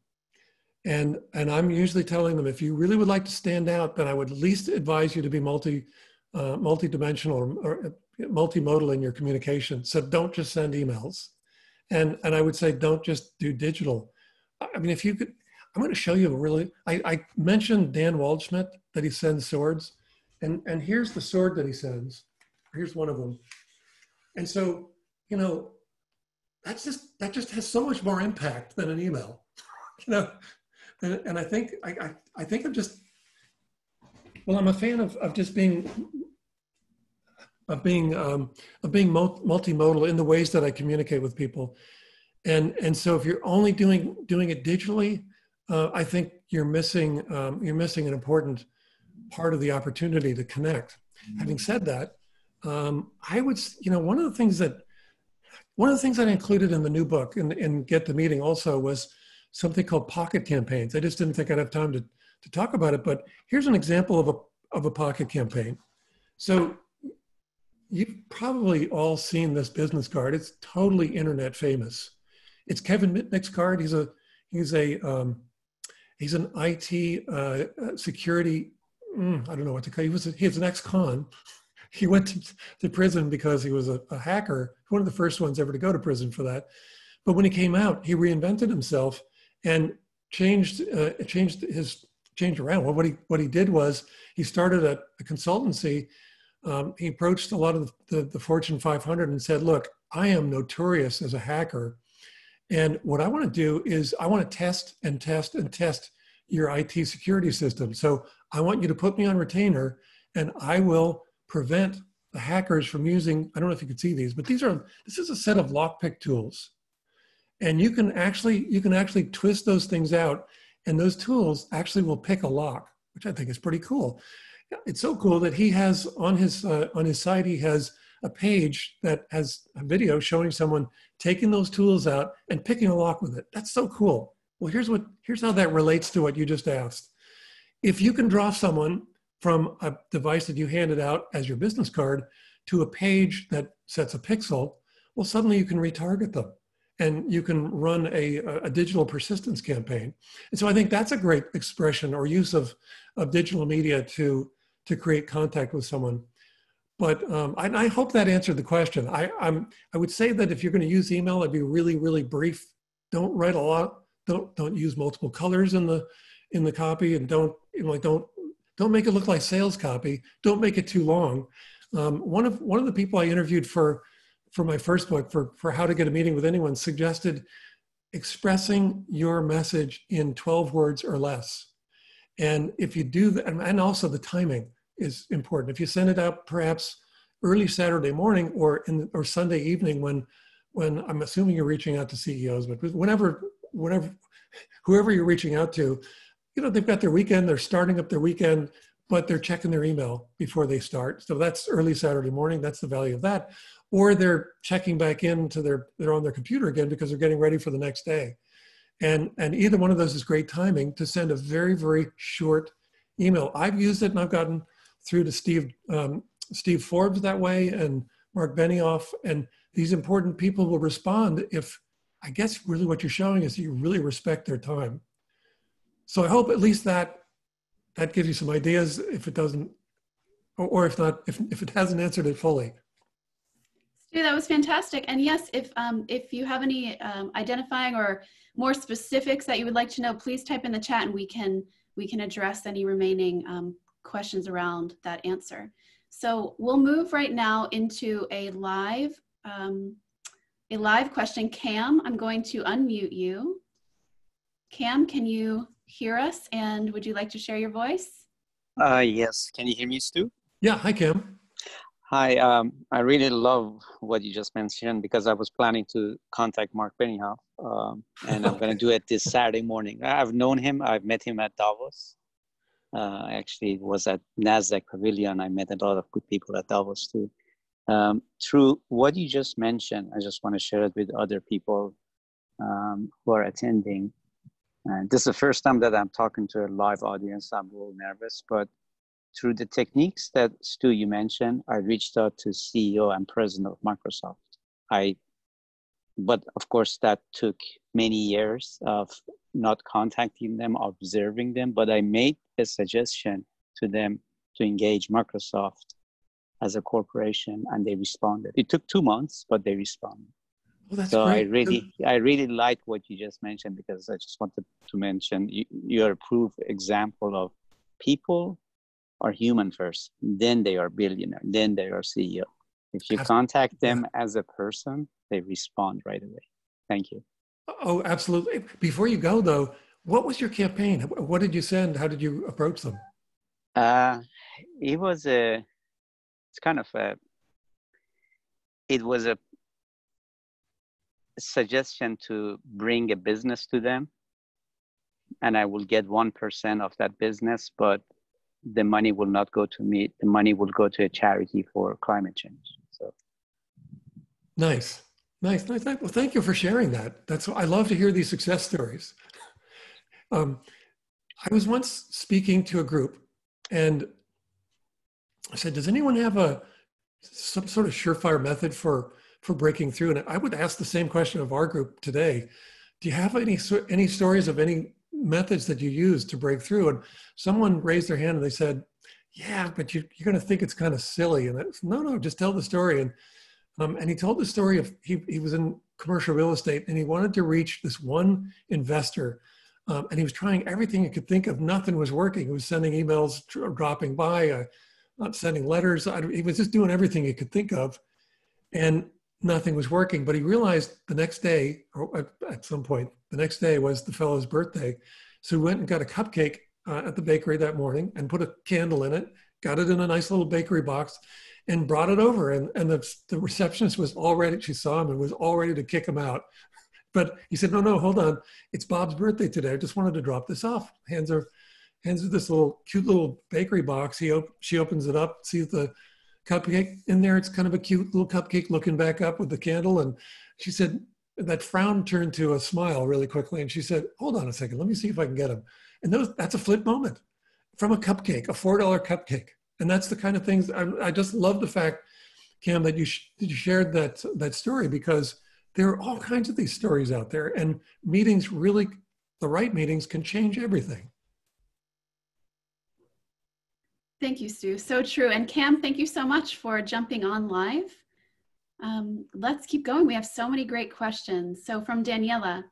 And, and I'm usually telling them, if you really would like to stand out, then I would least advise you to be multi, uh, multi-dimensional or, or multimodal in your communication. So don't just send emails. And, and I would say, don't just do digital. I mean, if you could, I'm going to show you a really, I, I mentioned Dan Waldschmidt that he sends swords. And, and here's the sword that he sends. Here's one of them. And so, you know, that's just, that just has so much more impact than an email, you know? And, and I think, I, I, I think I'm just, well, I'm a fan of, of just being, of being, um, of being multimodal in the ways that I communicate with people. And, and so if you're only doing, doing it digitally, uh, I think you're missing, um, you're missing an important part of the opportunity to connect. Mm-hmm. Having said that, um, I would, you know, one of the things that, one of the things that I included in the new book and, and Get the Meeting also was something called pocket campaigns. I just didn't think I'd have time to, to talk about it, but here's an example of a, of a pocket campaign. So you've probably all seen this business card. It's totally internet famous. It's Kevin Mitnick's card. He's a, he's a, um, he's an IT uh, security mm, I don't know what to call. He was a, he was an ex-con, he went to, to prison because he was a, a hacker, one of the first ones ever to go to prison for that. But when he came out, he reinvented himself and changed uh, changed his changed around. Well, what he what he did was he started a, a consultancy. Um, he approached a lot of the, the, Fortune 500 and said, "Look, I am notorious as a hacker, and what I want to do is I want to test and test and test your IT security system. So I want you to put me on retainer, and I will prevent the hackers from using. I don't know if you can see these, but these are this is a set of lockpick tools, and you can actually you can actually twist those things out and those tools actually will pick a lock, which I think is pretty cool. It's so cool that he has on his uh, on his site he has a page that has a video showing someone taking those tools out and picking a lock with it. That's so cool. Well, here's what here's how that relates to what you just asked. If you can draw someone from a device that you handed out as your business card to a page that sets a pixel, well, suddenly you can retarget them and you can run a, a digital persistence campaign. And so I think that's a great expression or use of, of digital media to, to create contact with someone. But um, I, I, hope that answered the question. I, I'm, I would say that if you're going to use email, it'd be really, really brief. Don't write a lot. Don't don't use multiple colors in the in the copy, and don't you know, like don't don't make it look like sales copy. Don't make it too long. Um, one of one of the people I interviewed for for my first book, for, for how to get a meeting with anyone, suggested expressing your message in 12 words or less. And if you do that, and also the timing is important. If you send it out perhaps early Saturday morning or in or Sunday evening when when I'm assuming you're reaching out to CEOs, but whenever whenever whoever you're reaching out to, you know, they've got their weekend, they're starting up their weekend, but they're checking their email before they start. So that's early Saturday morning. That's the value of that or they're checking back into their they're on their computer again because they're getting ready for the next day. And and either one of those is great timing to send a very very short email. I've used it and i've gotten through to steve um, steve forbes that way and mark benioff. And these important people will respond if i guess really what you're showing is you really respect their time. So i hope at least that that gives you some ideas if it doesn't or, or if not if, if it hasn't answered it fully Stu, that was fantastic. And yes, if um, if you have any um, identifying or more specifics that you would like to know, please type in the chat and we can we can address any remaining um, questions around that answer. So we'll move right now into a live um, a live question. Cam, I'm going to unmute you. Cam, can you hear us? And would you like to share your voice? Uh, yes. Can you hear me, Stu? Yeah. Hi, Cam. Hi, um, I really love what you just mentioned because I was planning to contact Mark Benioff, um, and I'm going to do it this Saturday morning. I've known him. I've met him at Davos. Uh, actually, was at Nasdaq Pavilion. I met a lot of good people at Davos too. Um, through what you just mentioned, I just want to share it with other people um, who are attending. And this is the first time that I'm talking to a live audience. I'm a little nervous, but through the techniques that Stu you mentioned, I reached out to CEO and president of Microsoft. I, but of course that took many years of not contacting them, observing them. But I made a suggestion to them to engage Microsoft as a corporation, and they responded. It took two months, but they responded. Oh, well, so great. I really, I really like what you just mentioned because I just wanted to mention you, you're a proof example of people are human first, then they are billionaire, then they are CEO. If you contact them as a person, they respond right away. Thank you. Oh, absolutely. Before you go though, what was your campaign? What did you send? How did you approach them? Uh, it was a, it's kind of a, it was a suggestion to bring a business to them and I will get 1% of that business, but the money will not go to me. The money will go to a charity for climate change. So nice, nice, nice. nice. Well, thank you for sharing that. That's I love to hear these success stories. Um, I was once speaking to a group, and I said, "Does anyone have a some sort of surefire method for for breaking through?" And I would ask the same question of our group today. Do you have any any stories of any methods that you use to break through. And someone raised their hand and they said, yeah, but you, you're going to think it's kind of silly. And it's, no, no, just tell the story. And, um, and he told the story of, he, he was in commercial real estate and he wanted to reach this one investor. Um, and he was trying everything he could think of. Nothing was working. He was sending emails, dropping by, uh, not sending letters. I, he was just doing everything he could think of. And nothing was working. But he realized the next day, or at some point, the next day was the fellow's birthday. So he went and got a cupcake uh, at the bakery that morning and put a candle in it, got it in a nice little bakery box, and brought it over. And, and the, the receptionist was all ready. She saw him and was all ready to kick him out. But he said, no, no, hold on. It's Bob's birthday today. I just wanted to drop this off. Hands her, hands her this little cute little bakery box. He op- she opens it up, sees the cupcake in there. It's kind of a cute little cupcake looking back up with the candle. And she said, that frown turned to a smile really quickly. And she said, hold on a second, let me see if I can get him. And those, that's a flip moment from a cupcake, a $4 cupcake. And that's the kind of things I, I just love the fact, Cam, that you, sh- you shared that, that story because there are all kinds of these stories out there and meetings really, the right meetings can change everything. Thank you, Stu. So true. And Cam, thank you so much for jumping on live. Um, let's keep going. We have so many great questions. So from Daniela,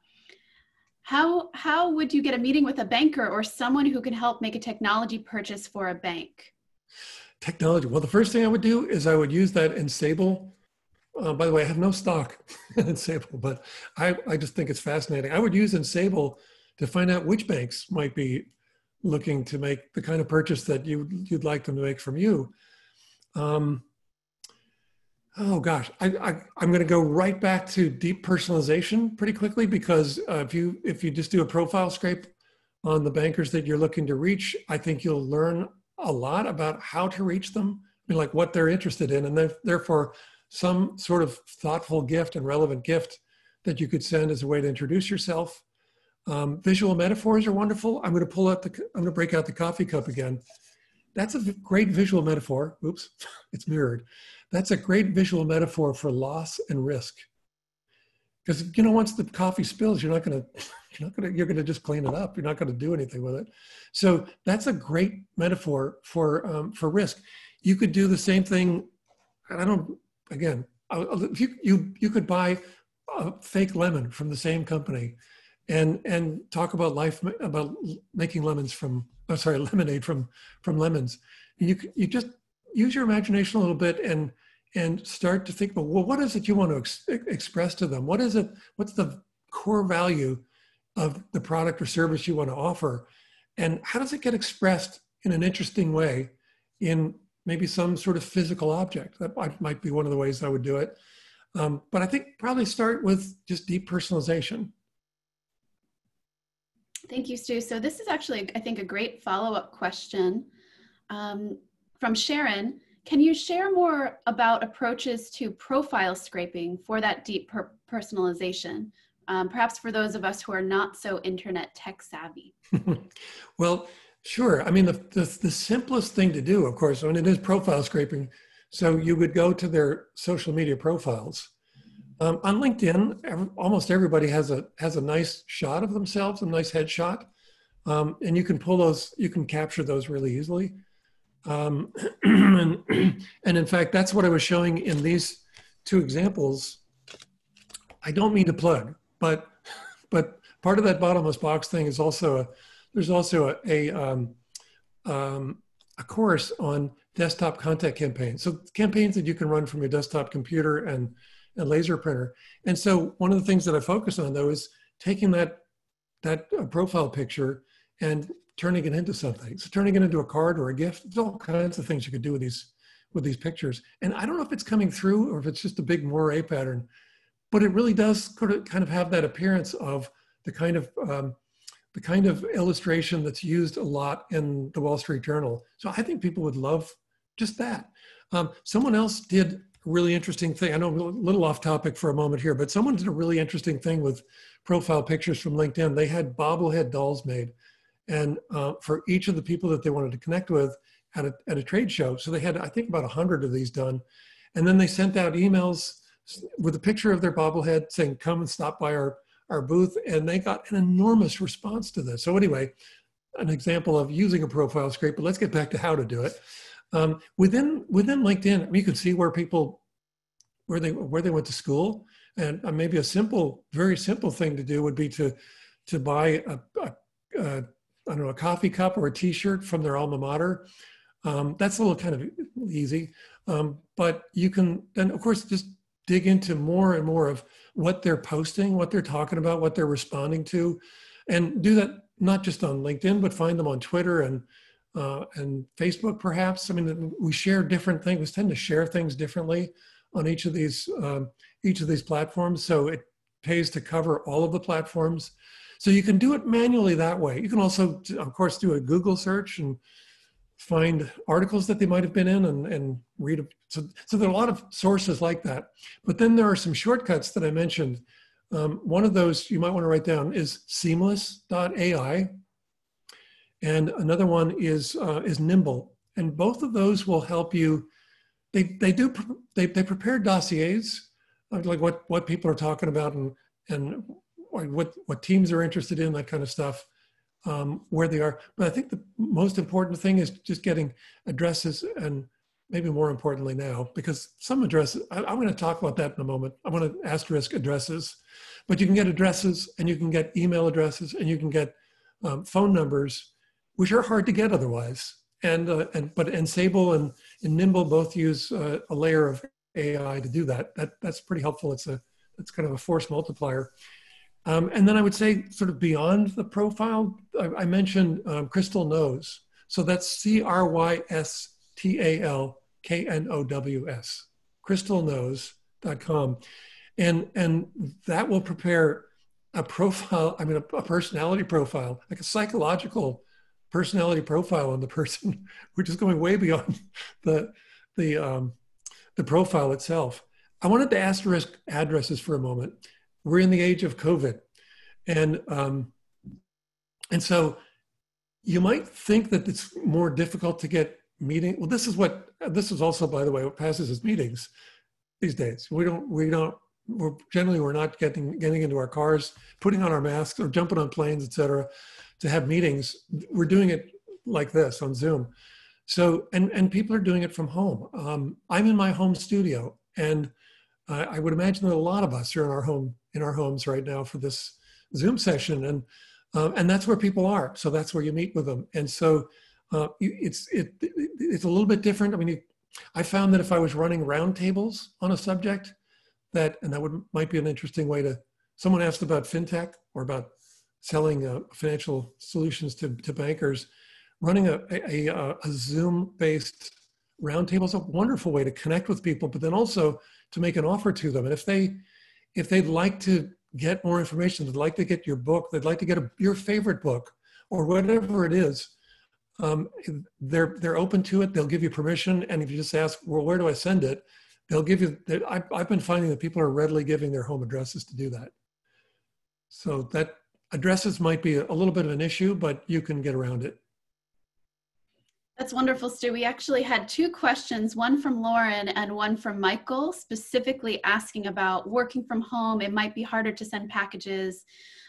how, how would you get a meeting with a banker or someone who can help make a technology purchase for a bank? Technology. Well, the first thing I would do is I would use that Ensable. Uh, by the way, I have no stock in Ensable, but I, I just think it's fascinating. I would use Ensable to find out which banks might be looking to make the kind of purchase that you you'd like them to make from you. Um, oh gosh, I, am going to go right back to deep personalization pretty quickly because uh, if you if you just do a profile scrape on the bankers that you're looking to reach, I think you'll learn a lot about how to reach them, I mean, like what they're interested in, and therefore some sort of thoughtful gift and relevant gift that you could send as a way to introduce yourself. Um, visual metaphors are wonderful. I'm going to pull out the, I'm going to break out the coffee cup again. That's a great visual metaphor. Oops, it's mirrored. That's a great visual metaphor for loss and risk. Because you know, once the coffee spills, you're not going to, you're not going to, you're going to just clean it up. You're not going to do anything with it. So that's a great metaphor for um, for risk. You could do the same thing. I don't. Again, you you you could buy a fake lemon from the same company and and talk about life about making lemons from oh, sorry lemonade from from lemons. You you just use your imagination a little bit and and start to think about well what is it you want to ex- express to them? What is it what's the core value of the product or service you want to offer? And how does it get expressed in an interesting way in maybe some sort of physical object? That might, might be one of the ways i would do it. Um, but i think probably start with just deep personalization Thank you, Stu. So this is actually, I think, a great follow-up question um, from Sharon. Can you share more about approaches to profile scraping for that deep per personalization? Um, perhaps for those of us who are not so internet tech savvy. well, sure. I mean, the, the, the simplest thing to do, of course, when it is profile scraping, so you would go to their social media profiles um, on LinkedIn, almost everybody has a has a nice shot of themselves, a nice headshot, um, and you can pull those, you can capture those really easily. Um, and, and in fact, that's what I was showing in these two examples. I don't mean to plug, but but part of that bottomless box thing is also a there's also a a, um, um, a course on desktop content campaigns. So campaigns that you can run from your desktop computer and a laser printer. And so one of the things that I focus on though is taking that that uh, profile picture and turning it into something. So turning it into a card or a gift. There's all kinds of things you could do with these with these pictures. And I don't know if it's coming through or if it's just a big moire pattern, but it really does kind of have that appearance of the kind of um, the kind of illustration that's used a lot in the Wall Street Journal. So I think people would love just that. Um, someone else did really interesting thing. I know I'm a little off topic for a moment here, but someone did a really interesting thing with profile pictures from LinkedIn. They had bobblehead dolls made, and uh, for each of the people that they wanted to connect with at a, at a trade show. So they had, I think, about a hundred of these done, and then they sent out emails with a picture of their bobblehead saying, "Come and stop by our our booth," and they got an enormous response to this. So anyway, an example of using a profile scrape, but let's get back to how to do it. Um, within within LinkedIn, you can see where people where they where they went to school, and uh, maybe a simple, very simple thing to do would be to to buy a, a, a I don't know a coffee cup or a T-shirt from their alma mater. Um, that's a little kind of easy, um, but you can then of course just dig into more and more of what they're posting, what they're talking about, what they're responding to, and do that not just on LinkedIn, but find them on Twitter and uh, and Facebook, perhaps. I mean, we share different things. We tend to share things differently on each of these um, each of these platforms, so it pays to cover all of the platforms. So you can do it manually that way. You can also, of course, do a Google search and find articles that they might have been in and, and read. So, so there are a lot of sources like that. But then there are some shortcuts that I mentioned. Um, one of those you might want to write down is seamless.ai. And another one is, uh, is Nimble. And both of those will help you. They, they do, they, they prepare dossiers, like what, what people are talking about and, and what, what teams are interested in, that kind of stuff um, where they are. But I think the most important thing is just getting addresses and maybe more importantly now, because some addresses, I, am going to talk about that in a moment. I want to asterisk addresses, but you can get addresses and you can get email addresses and you can get um, phone numbers, which are hard to get otherwise. And, uh, and but and Sable and, and Nimble both use uh, a layer of AI to do that. That that's pretty helpful. It's a it's kind of a force multiplier. Um, and then I would say, sort of beyond the profile, I, I mentioned um, Crystal Knows. So that's C R Y S T A L K N O W S, crystalknows.com. And, and that will prepare a profile, I mean, a, a personality profile, like a psychological personality profile on the person, which is going way beyond the, the, um, the profile itself. I wanted to asterisk addresses for a moment we're in the age of COVID, and um, and so you might think that it's more difficult to get meeting. Well, this is what this is also, by the way, what passes as meetings these days. We don't we don't we're generally we're not getting getting into our cars, putting on our masks or jumping on planes, etc., to have meetings. We're doing it like this on Zoom. So and and people are doing it from home. Um, I'm in my home studio, and uh, I would imagine that a lot of us are in our home in our homes right now for this Zoom session, and um, and that's where people are. So that's where you meet with them, and so uh, it's it it's a little bit different. I mean, I found that if I was running roundtables on a subject, that and that would might be an interesting way to. Someone asked about fintech or about selling uh, financial solutions to, to bankers. Running a, a, a, a Zoom based roundtable is a wonderful way to connect with people, but then also to make an offer to them. And if they if they'd like to get more information, they'd like to get your book, they'd like to get a, your favorite book or whatever it is, um, they're they're open to it. They'll give you permission, and if you just ask, well, where do I send it? They'll give you. I've, I've been finding that people are readily giving their home addresses to do that. So that addresses might be a little bit of an issue, but you can get around it. That's wonderful, Stu. We actually had two questions, one from Lauren and one from Michael, specifically asking about working from home. It might be harder to send packages.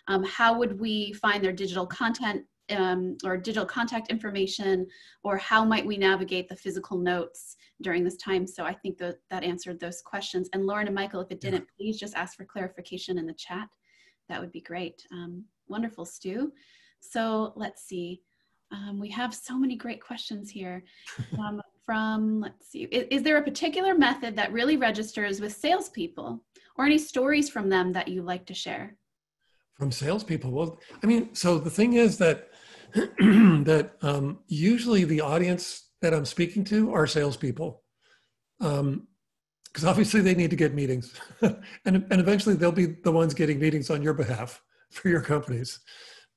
Um, how would we find their digital content um, or digital contact information, or how might we navigate the physical notes during this time? So I think that that answered those questions. And Lauren and Michael, if it didn't, yeah. please just ask for clarification in the chat. That would be great. Um, wonderful, Stu. So let's see. Um, we have so many great questions here. Um, from, let's see, is, is, there a particular method that really registers with salespeople or any stories from them that you like to share? From salespeople? Well, I mean, so the thing is that that um, usually the audience that I'm speaking to are salespeople. because um, obviously they need to get meetings and, and eventually they'll be the ones getting meetings on your behalf for your companies.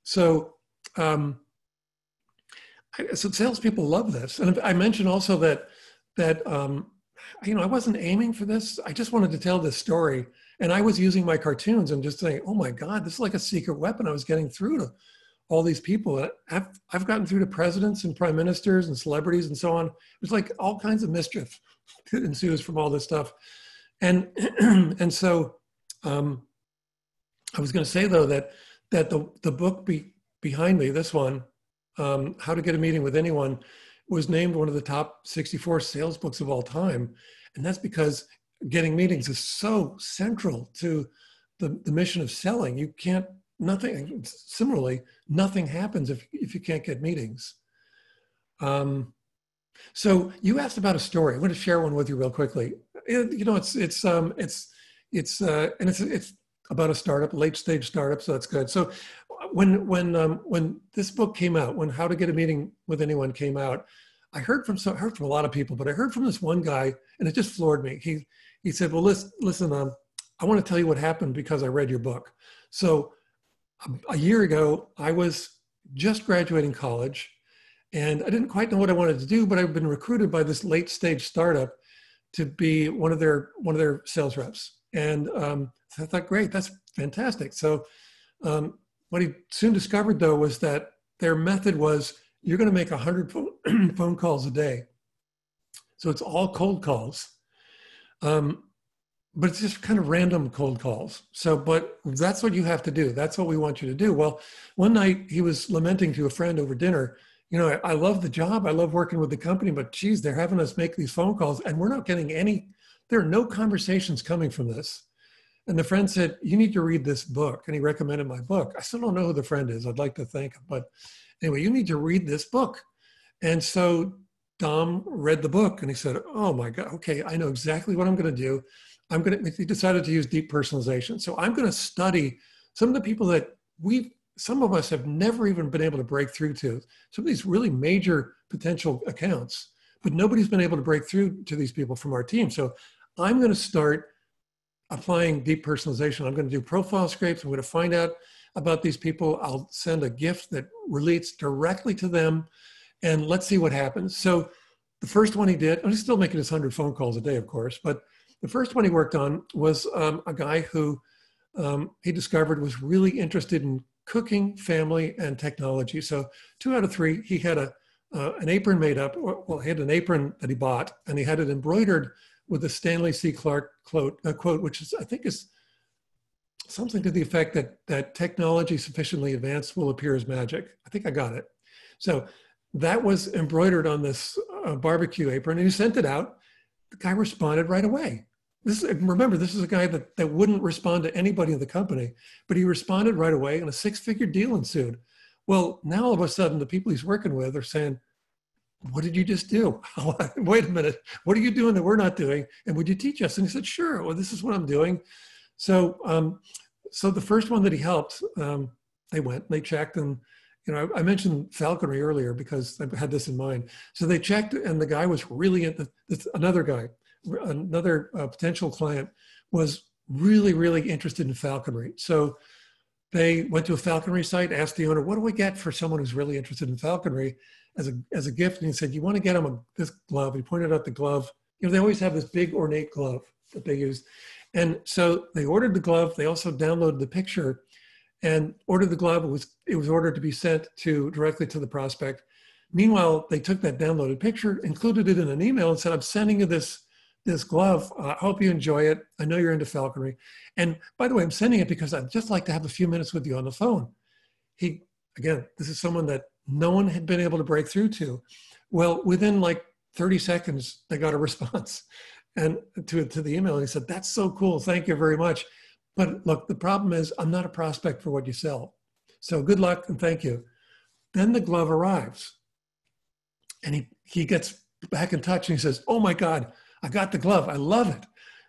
So, um, I, so salespeople love this. And I mentioned also that that um, you know I wasn't aiming for this. I just wanted to tell this story, and I was using my cartoons and just saying, "Oh my God, this is like a secret weapon." I was getting through to all these people. I've I've gotten through to presidents and prime ministers and celebrities and so on. It was like all kinds of mischief ensues from all this stuff, and and so um, I was going to say though that that the the book be, behind me, this one, um, How to Get a Meeting with Anyone was named one of the top 64 sales books of all time. And that's because getting meetings is so central to the, the mission of selling. You can't, nothing, similarly, nothing happens if, if you can't get meetings. Um, so you asked about a story. I'm going to share one with you real quickly. It, you know, it's, it's, um, it's, it's, uh, and it's, it's about a startup, late stage startup. So that's good. So when, when, um, when this book came out, when How to Get a Meeting with Anyone came out, I heard from some, heard from a lot of people, but I heard from this one guy, and it just floored me. He he said, "Well, listen, listen, um, I want to tell you what happened because I read your book." So a, a year ago, I was just graduating college, and I didn't quite know what I wanted to do, but I've been recruited by this late stage startup to be one of their one of their sales reps, and um, so I thought, great, that's fantastic. So um, what he soon discovered, though, was that their method was you're going to make 100 phone calls a day. So it's all cold calls. Um, but it's just kind of random cold calls. So, but that's what you have to do. That's what we want you to do. Well, one night he was lamenting to a friend over dinner, you know, I, I love the job. I love working with the company, but geez, they're having us make these phone calls and we're not getting any, there are no conversations coming from this. And the friend said, You need to read this book. And he recommended my book. I still don't know who the friend is. I'd like to thank him. But anyway, you need to read this book. And so Dom read the book and he said, Oh my God, okay, I know exactly what I'm going to do. I'm going to, he decided to use deep personalization. So I'm going to study some of the people that we, some of us have never even been able to break through to, some of these really major potential accounts, but nobody's been able to break through to these people from our team. So I'm going to start applying deep personalization. I'm going to do profile scrapes. I'm going to find out about these people. I'll send a gift that relates directly to them and let's see what happens. So the first one he did, he's still making his 100 phone calls a day, of course, but the first one he worked on was um, a guy who um, he discovered was really interested in cooking, family, and technology. So two out of three, he had a uh, an apron made up. Well, he had an apron that he bought, and he had it embroidered with a Stanley C. Clarke quote, uh, quote which is I think is something to the effect that that technology sufficiently advanced will appear as magic. I think I got it. So that was embroidered on this uh, barbecue apron and he sent it out. The guy responded right away. This is, remember, this is a guy that, that wouldn't respond to anybody in the company, but he responded right away and a six figure deal ensued. Well, now all of a sudden, the people he's working with are saying, What did you just do? Wait a minute. What are you doing that we're not doing? And would you teach us? And he said, Sure. Well, this is what I'm doing. So, um, so the first one that he helped, um, they went, and they checked, and you know, I, I, mentioned falconry earlier because I had this in mind. So they checked, and the guy was really this, another guy, another uh, potential client was really, really interested in falconry. So they went to a falconry site, asked the owner, "What do we get for someone who's really interested in falconry as a as a gift?" And he said, "You want to get him a, this glove." He pointed out the glove. You know, they always have this big ornate glove that they use, and so they ordered the glove. They also downloaded the picture and ordered the glove. It was it was ordered to be sent to directly to the prospect. Meanwhile, they took that downloaded picture, included it in an email, and said, "I'm sending you this this glove. I uh, hope you enjoy it. I know you're into falconry. And by the way, I'm sending it because I'd just like to have a few minutes with you on the phone." He again, this is someone that no one had been able to break through to. Well, within like 30 seconds, they got a response and to, to the email. He said, That's so cool. Thank you very much. But look, the problem is I'm not a prospect for what you sell. So good luck and thank you. Then the glove arrives and he, he gets back in touch and he says, Oh my God, I got the glove. I love it.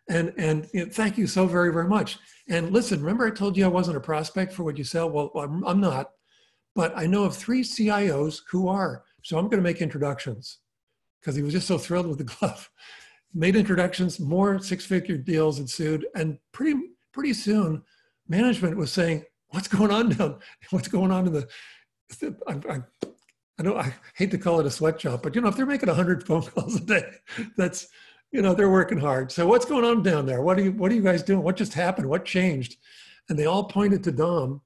And, and you know, thank you so very, very much. And listen, remember I told you I wasn't a prospect for what you sell? Well, I'm, I'm not, but I know of three CIOs who are. So I'm going to make introductions because he was just so thrilled with the glove. Made introductions, more six figure deals ensued, and pretty pretty soon management was saying, what's going on down? What's going on in the, I, I, I know I hate to call it a sweatshop, but you know, if they're making 100 phone calls a day, that's, you know, they're working hard. So what's going on down there? What are you, what are you guys doing? What just happened? What changed? And they all pointed to Dom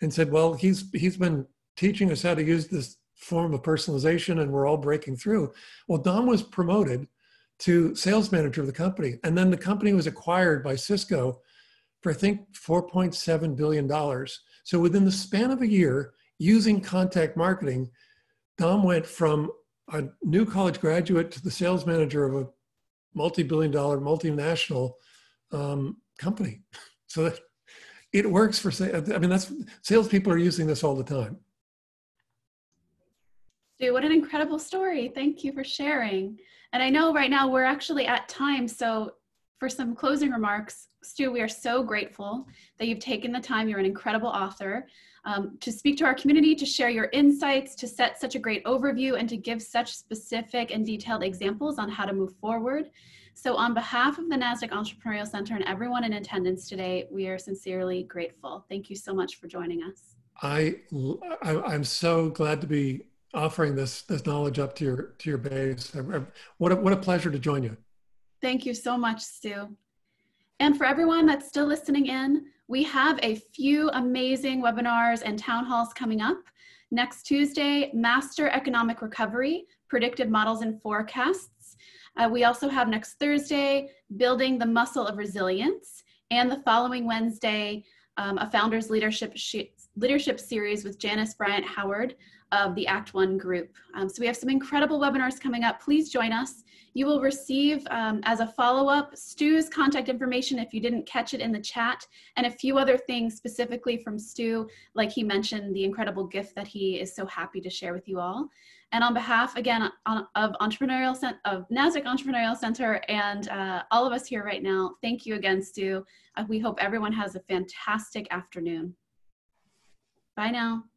and said, well, he's, he's been teaching us how to use this form of personalization and we're all breaking through. Well, Dom was promoted to sales manager of the company. And then the company was acquired by Cisco for I think $4.7 billion. So within the span of a year, using contact marketing, Dom went from a new college graduate to the sales manager of a multi-billion dollar multinational um, company. So that it works for, I mean, that's, salespeople are using this all the time. Stu, what an incredible story. Thank you for sharing. And I know right now we're actually at time. So, for some closing remarks, Stu, we are so grateful that you've taken the time. You're an incredible author um, to speak to our community, to share your insights, to set such a great overview, and to give such specific and detailed examples on how to move forward. So, on behalf of the NASDAQ Entrepreneurial Center and everyone in attendance today, we are sincerely grateful. Thank you so much for joining us. I, I I'm so glad to be offering this this knowledge up to your to your base. What a, what a pleasure to join you. Thank you so much, Stu. And for everyone that's still listening in, we have a few amazing webinars and town halls coming up. Next Tuesday, Master Economic Recovery, Predictive Models and Forecasts. Uh, we also have next Thursday, Building the Muscle of Resilience. And the following Wednesday, um, a Founders Leadership, Leadership Series with Janice Bryant Howard of the Act One group. Um, so we have some incredible webinars coming up. Please join us. You will receive, um, as a follow-up, Stu's contact information if you didn't catch it in the chat, and a few other things specifically from Stu, like he mentioned, the incredible gift that he is so happy to share with you all. And on behalf, again, of Entrepreneurial of NASDAQ Entrepreneurial Center and uh, all of us here right now, thank you again, Stu. Uh, we hope everyone has a fantastic afternoon. Bye now.